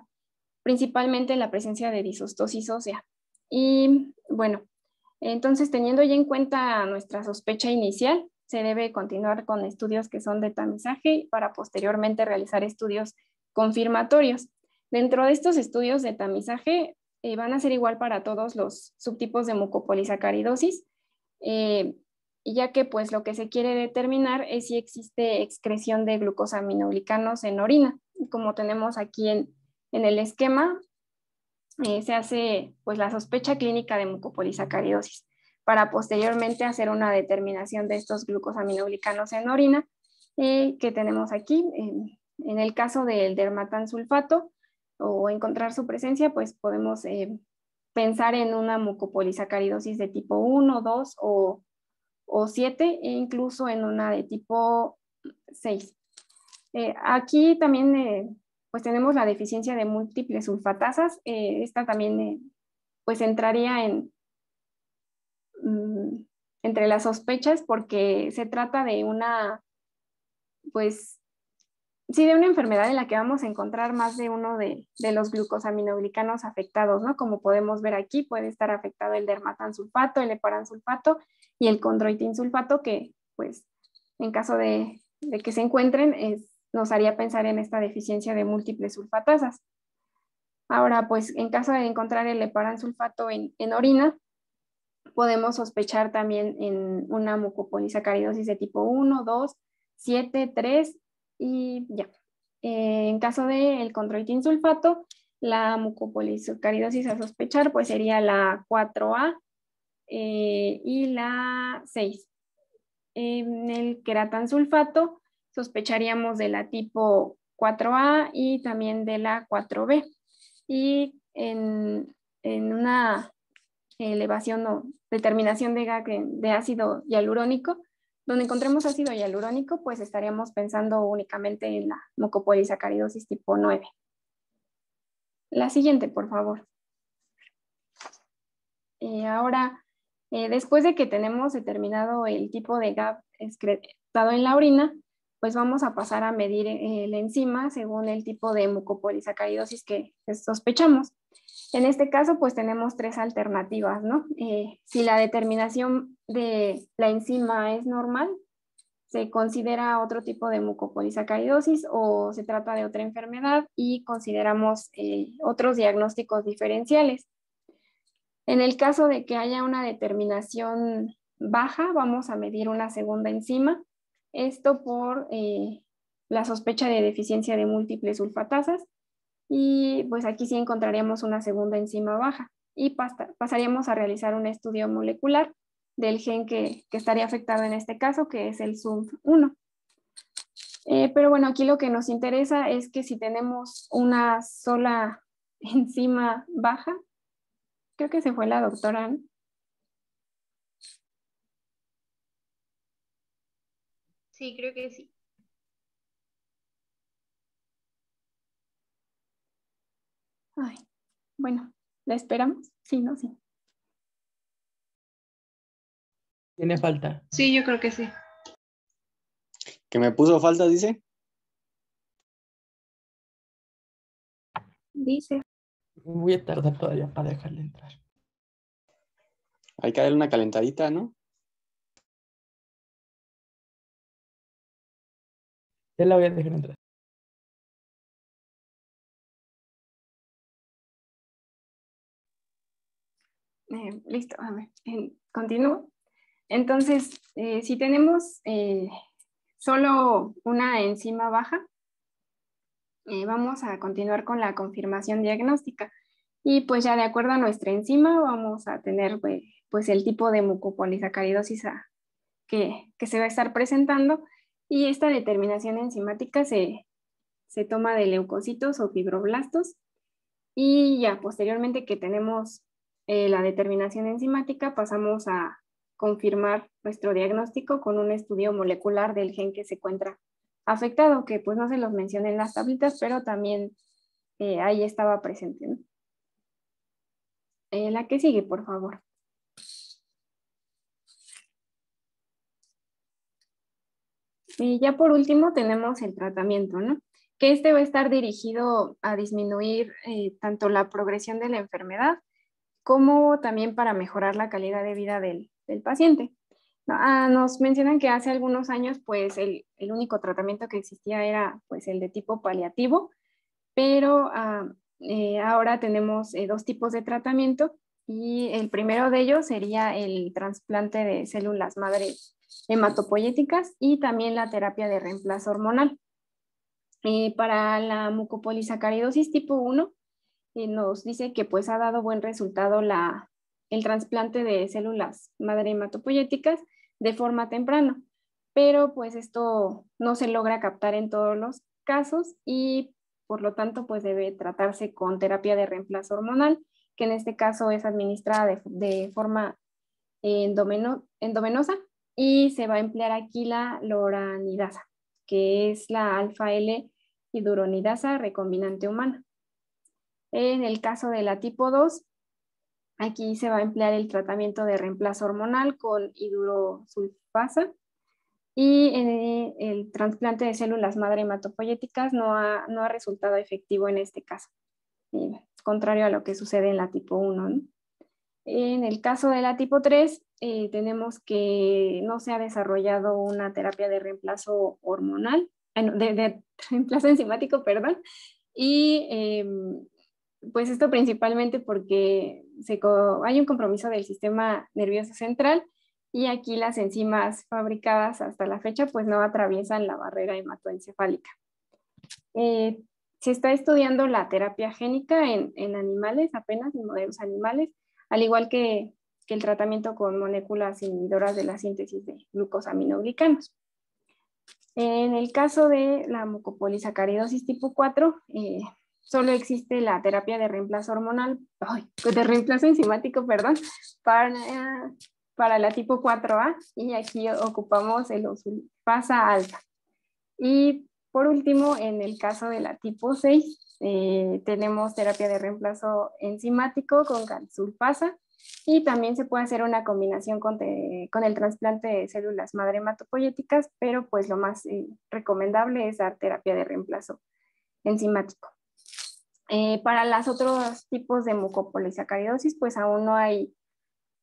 principalmente la presencia de disostosis ósea. Y bueno, entonces teniendo ya en cuenta nuestra sospecha inicial, se debe continuar con estudios que son de tamizaje para posteriormente realizar estudios confirmatorios. Dentro de estos estudios de tamizaje eh, van a ser igual para todos los subtipos de mucopolisacaridosis, eh, ya que pues lo que se quiere determinar es si existe excreción de glucosaminoglicanos en orina. Como tenemos aquí en, el esquema, eh, se hace pues la sospecha clínica de mucopolisacaridosis para posteriormente hacer una determinación de estos glucosaminoglicanos en orina eh, que tenemos aquí. En, el caso del dermatansulfato o encontrar su presencia, pues podemos eh, pensar en una mucopolisacaridosis de tipo 1, 2 o, o 7 e incluso en una de tipo 6. Eh, aquí también pues tenemos la deficiencia de múltiples sulfatasas. esta también pues entraría en, Mm, entre las sospechas porque se trata de una, pues, sí, de una enfermedad en la que vamos a encontrar más de uno de, los glucosaminoglicanos afectados, ¿no? Como podemos ver aquí, puede estar afectado el dermatansulfato, el heparansulfato y el condroitinsulfato, que, pues, en caso de, que se encuentren, nos haría pensar en esta deficiencia de múltiples sulfatasas. Ahora, pues, en caso de encontrar el heparansulfato en, en orina, podemos sospechar también en una mucopolisacaridosis de tipo 1, 2, 7, 3 y ya. Eh, en caso del de sulfato, la mucopolisacaridosis a sospechar pues sería la 4A eh, y la 6. En el sulfato sospecharíamos de la tipo 4A y también de la 4B. Y en, en una elevación o determinación de GAC de ácido hialurónico, donde encontremos ácido hialurónico, pues estaríamos pensando únicamente en la mucopolisacaridosis tipo 9. La siguiente, por favor. Eh, ahora, eh, después de que tenemos determinado el tipo de GAP excretado en la orina, pues vamos a pasar a medir el enzima según el tipo de mucopolisacaridosis que sospechamos. En este caso, pues tenemos tres alternativas, ¿no? Eh, si la determinación de la enzima es normal, se considera otro tipo de mucopolisacaridosis o se trata de otra enfermedad y consideramos eh, otros diagnósticos diferenciales. En el caso de que haya una determinación baja, vamos a medir una segunda enzima, esto por eh, la sospecha de deficiencia de múltiples sulfatasas y pues aquí sí encontraríamos una segunda enzima baja. y pasaríamos a realizar un estudio molecular del gen que, estaría afectado en este caso, que es el SUM1. Eh, pero bueno, aquí lo que nos interesa es que si tenemos una sola [LAUGHS] enzima baja, creo que se fue la doctora. Sí, creo que sí. Ay, bueno, ¿la esperamos? Sí, no, sí. ¿Tiene falta? Sí, yo creo que sí. ¿Que me puso falta, dice? Dice. Voy a tardar todavía para dejarle entrar. Hay que darle una calentadita, ¿no? Ya la voy a dejar entrar. Eh, listo, a ver, continúo. Entonces, eh, si tenemos eh, solo una enzima baja, vamos a continuar con la confirmación diagnóstica. Y pues ya de acuerdo a nuestra enzima vamos a tener pues, el tipo de mucopolisacaridosis que, que se va a estar presentando y esta determinación enzimática se, se toma de leucocitos o fibroblastos y ya posteriormente que tenemos eh, la determinación enzimática, pasamos a confirmar nuestro diagnóstico con un estudio molecular del gen que se encuentra afectado, que pues no se los mencioné en las tablitas, pero también eh, ahí estaba presente. Eh, la que sigue, por favor. Y ya por último tenemos el tratamiento, ¿no? Que este va a estar dirigido a disminuir tanto la progresión de la enfermedad como también para mejorar la calidad de vida del, paciente. Ah, nos mencionan que hace algunos años, pues el, único tratamiento que existía era pues el de tipo paliativo, pero ah, eh, ahora tenemos eh, dos tipos de tratamiento y el primero de ellos sería el trasplante de células madre hematopoyéticas y también la terapia de reemplazo hormonal. Eh, para la mucopolisacaridosis tipo 1, nos dice que pues ha dado buen resultado la, el trasplante de células madre hematopoyéticas de forma temprana, pero pues esto no se logra captar en todos los casos y por lo tanto pues debe tratarse con terapia de reemplazo hormonal, que en este caso es administrada de, forma endovenosa y se va a emplear aquí la loranidasa, que es la alfa-L hidroronidasa recombinante humana. En el caso de la tipo 2, aquí se va a emplear el tratamiento de reemplazo hormonal con hidrosulfasa y eh, el trasplante de células madre hematopoyéticas no ha, no ha resultado efectivo en este caso, eh, contrario a lo que sucede en la tipo 1. En el caso de la tipo 3, eh, tenemos que no se ha desarrollado una terapia de reemplazo hormonal, de, de [LAUGHS] reemplazo enzimático, perdón, y em, pues esto principalmente porque hay un compromiso del sistema nervioso central y aquí las enzimas fabricadas hasta la fecha pues no atraviesan la barrera hematoencefálica. Eh, se está estudiando la terapia génica en, animales, apenas en modelos animales, al igual que, el tratamiento con moléculas inhibidoras de la síntesis de glucosaminoglicanos. En el caso de la mucopolisacaridosis tipo 4, solo existe la terapia de reemplazo hormonal, de reemplazo enzimático, perdón, para, para la tipo 4A y aquí ocupamos el osulfasa alta. Y por último, en el caso de la tipo 6, eh, tenemos terapia de reemplazo enzimático con calsulfasa y también se puede hacer una combinación con, con el trasplante de células madre hematopoyéticas, pero pues lo más eh, recomendable es dar terapia de reemplazo enzimático. Eh, para los otros tipos de mucopolisacaridosis, pues aún no hay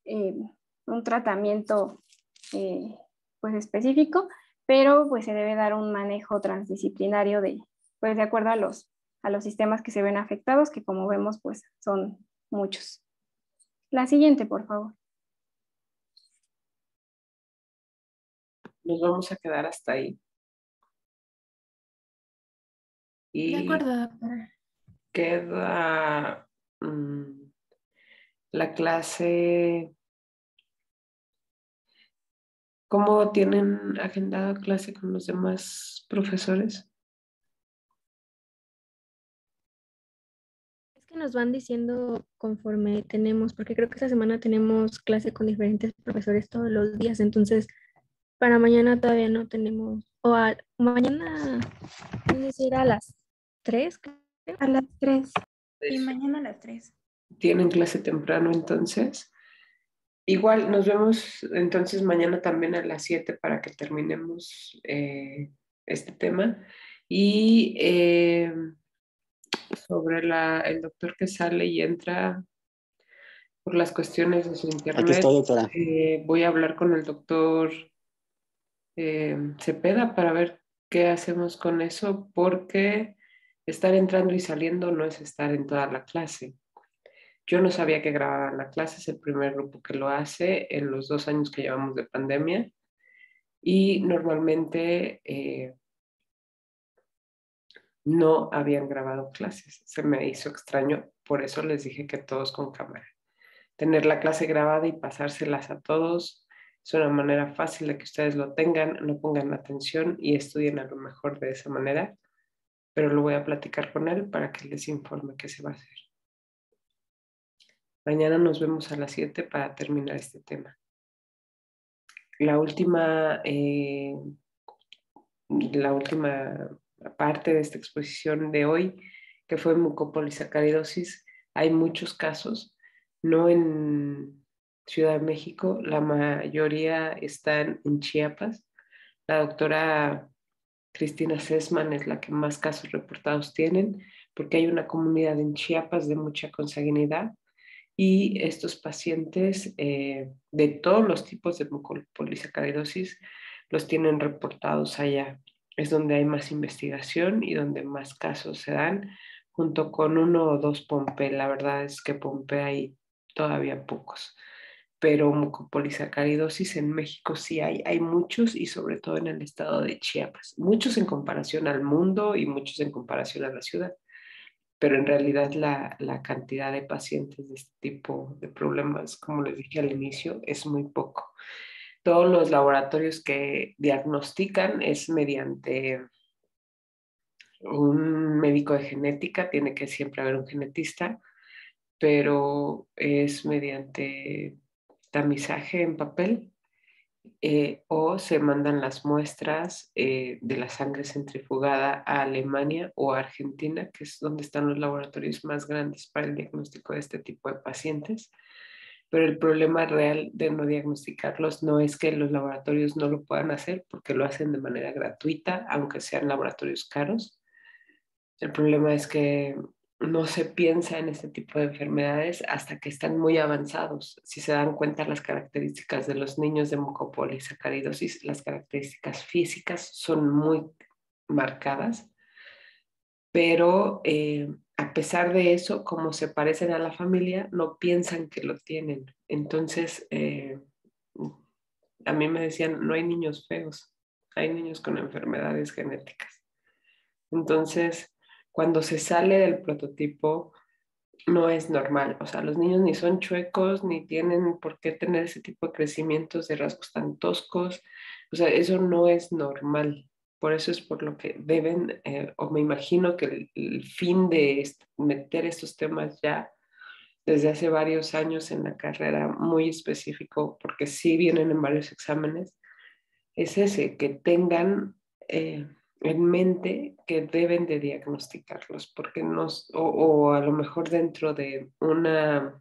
un tratamiento pues específico, pero pues se debe dar un manejo transdisciplinario de, pues de acuerdo a los, a los sistemas que se ven afectados, que como vemos pues son muchos. La siguiente, por favor. Nos vamos a quedar hasta ahí. De acuerdo, queda mm, la clase, ¿cómo tienen agendada clase con los demás profesores? Es que nos van diciendo conforme tenemos, porque creo que esta semana tenemos clase con diferentes profesores todos los días, entonces para mañana todavía no tenemos, o a, mañana, decir a las 3, A las 3. Y mañana a las 3. Tienen clase temprano entonces. Igual nos vemos entonces mañana también a las 7 para que terminemos eh, este tema. Y eh, sobre la, el doctor que sale y entra por las cuestiones de su internet. Aquí está, doctora. eh, voy a hablar con el doctor Cepeda para ver qué hacemos con eso, porque estar entrando y saliendo no es estar en toda la clase. Yo no sabía que grababan la clase, es el primer grupo que lo hace en los dos años que llevamos de pandemia y normalmente eh, no habían grabado clases. Se me hizo extraño, por eso les dije que todos con cámara. Tener la clase grabada y pasárselas a todos es una manera fácil de que ustedes lo tengan, no pongan atención y estudien a lo mejor de esa manera, pero lo voy a platicar con él para que les informe qué se va a hacer. Mañana nos vemos a las 7 para terminar este tema. La última, eh, la última parte de esta exposición de hoy, que fue mucopolisacaridosis, hay muchos casos, no en Ciudad de México, la mayoría están en Chiapas. La doctora Cristina Sesman es la que más casos reportados tienen, porque hay una comunidad en Chiapas de mucha consanguinidad y estos pacientes eh, de todos los tipos de mucopolisacaridosis los tienen reportados allá. Es donde hay más investigación y donde más casos se dan, junto con uno o dos Pompe. La verdad es que Pompe hay todavía pocos, pero mucopolisacaridosis en México sí hay, hay muchos y sobre todo en el estado de Chiapas, muchos en comparación al mundo y muchos en comparación a la ciudad pero en realidad la, la, cantidad de pacientes de este tipo de problemas, como les dije al inicio, es muy poco. Todos los laboratorios que diagnostican es mediante un médico de genética, tiene que siempre haber un genetista, pero es mediante tamizaje en papel eh, o se mandan las muestras eh, de la sangre centrifugada a Alemania o a Argentina, que es donde están los laboratorios más grandes para el diagnóstico de este tipo de pacientes. Pero el problema real de no diagnosticarlos no es que los laboratorios no lo puedan hacer, porque lo hacen de manera gratuita, aunque sean laboratorios caros. El problema es que no se piensa en este tipo de enfermedades hasta que están muy avanzados. Si se dan cuenta las características de los niños de mucopolisacaridosis, las características físicas son muy marcadas, pero eh, a pesar de eso, como se parecen a la familia, no piensan que lo tienen. Entonces, eh, a mí me decían, no hay niños feos, hay niños con enfermedades genéticas. Entonces, cuando se sale del prototipo no es normal. O sea, los niños ni son chuecos, ni tienen por qué tener ese tipo de crecimientos de rasgos tan toscos. O sea, eso no es normal. Por eso es por lo que deben, eh, o me imagino que el, el fin de meter estos temas ya desde hace varios años en la carrera muy específico, porque sí vienen en varios exámenes, es ese, que tengan eh, en mente que deben de diagnosticarlos, porque nos, o, a lo mejor dentro de una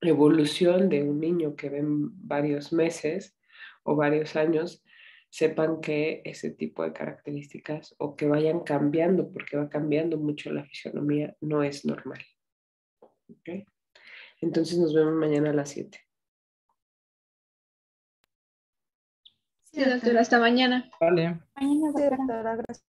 evolución de un niño que ven varios meses o varios años, sepan que ese tipo de características o que vayan cambiando, porque va cambiando mucho la fisionomía, no es normal. Entonces nos vemos mañana a las 7. Sí, doctora, hasta mañana. Vale. Mañana, doctora. Gracias.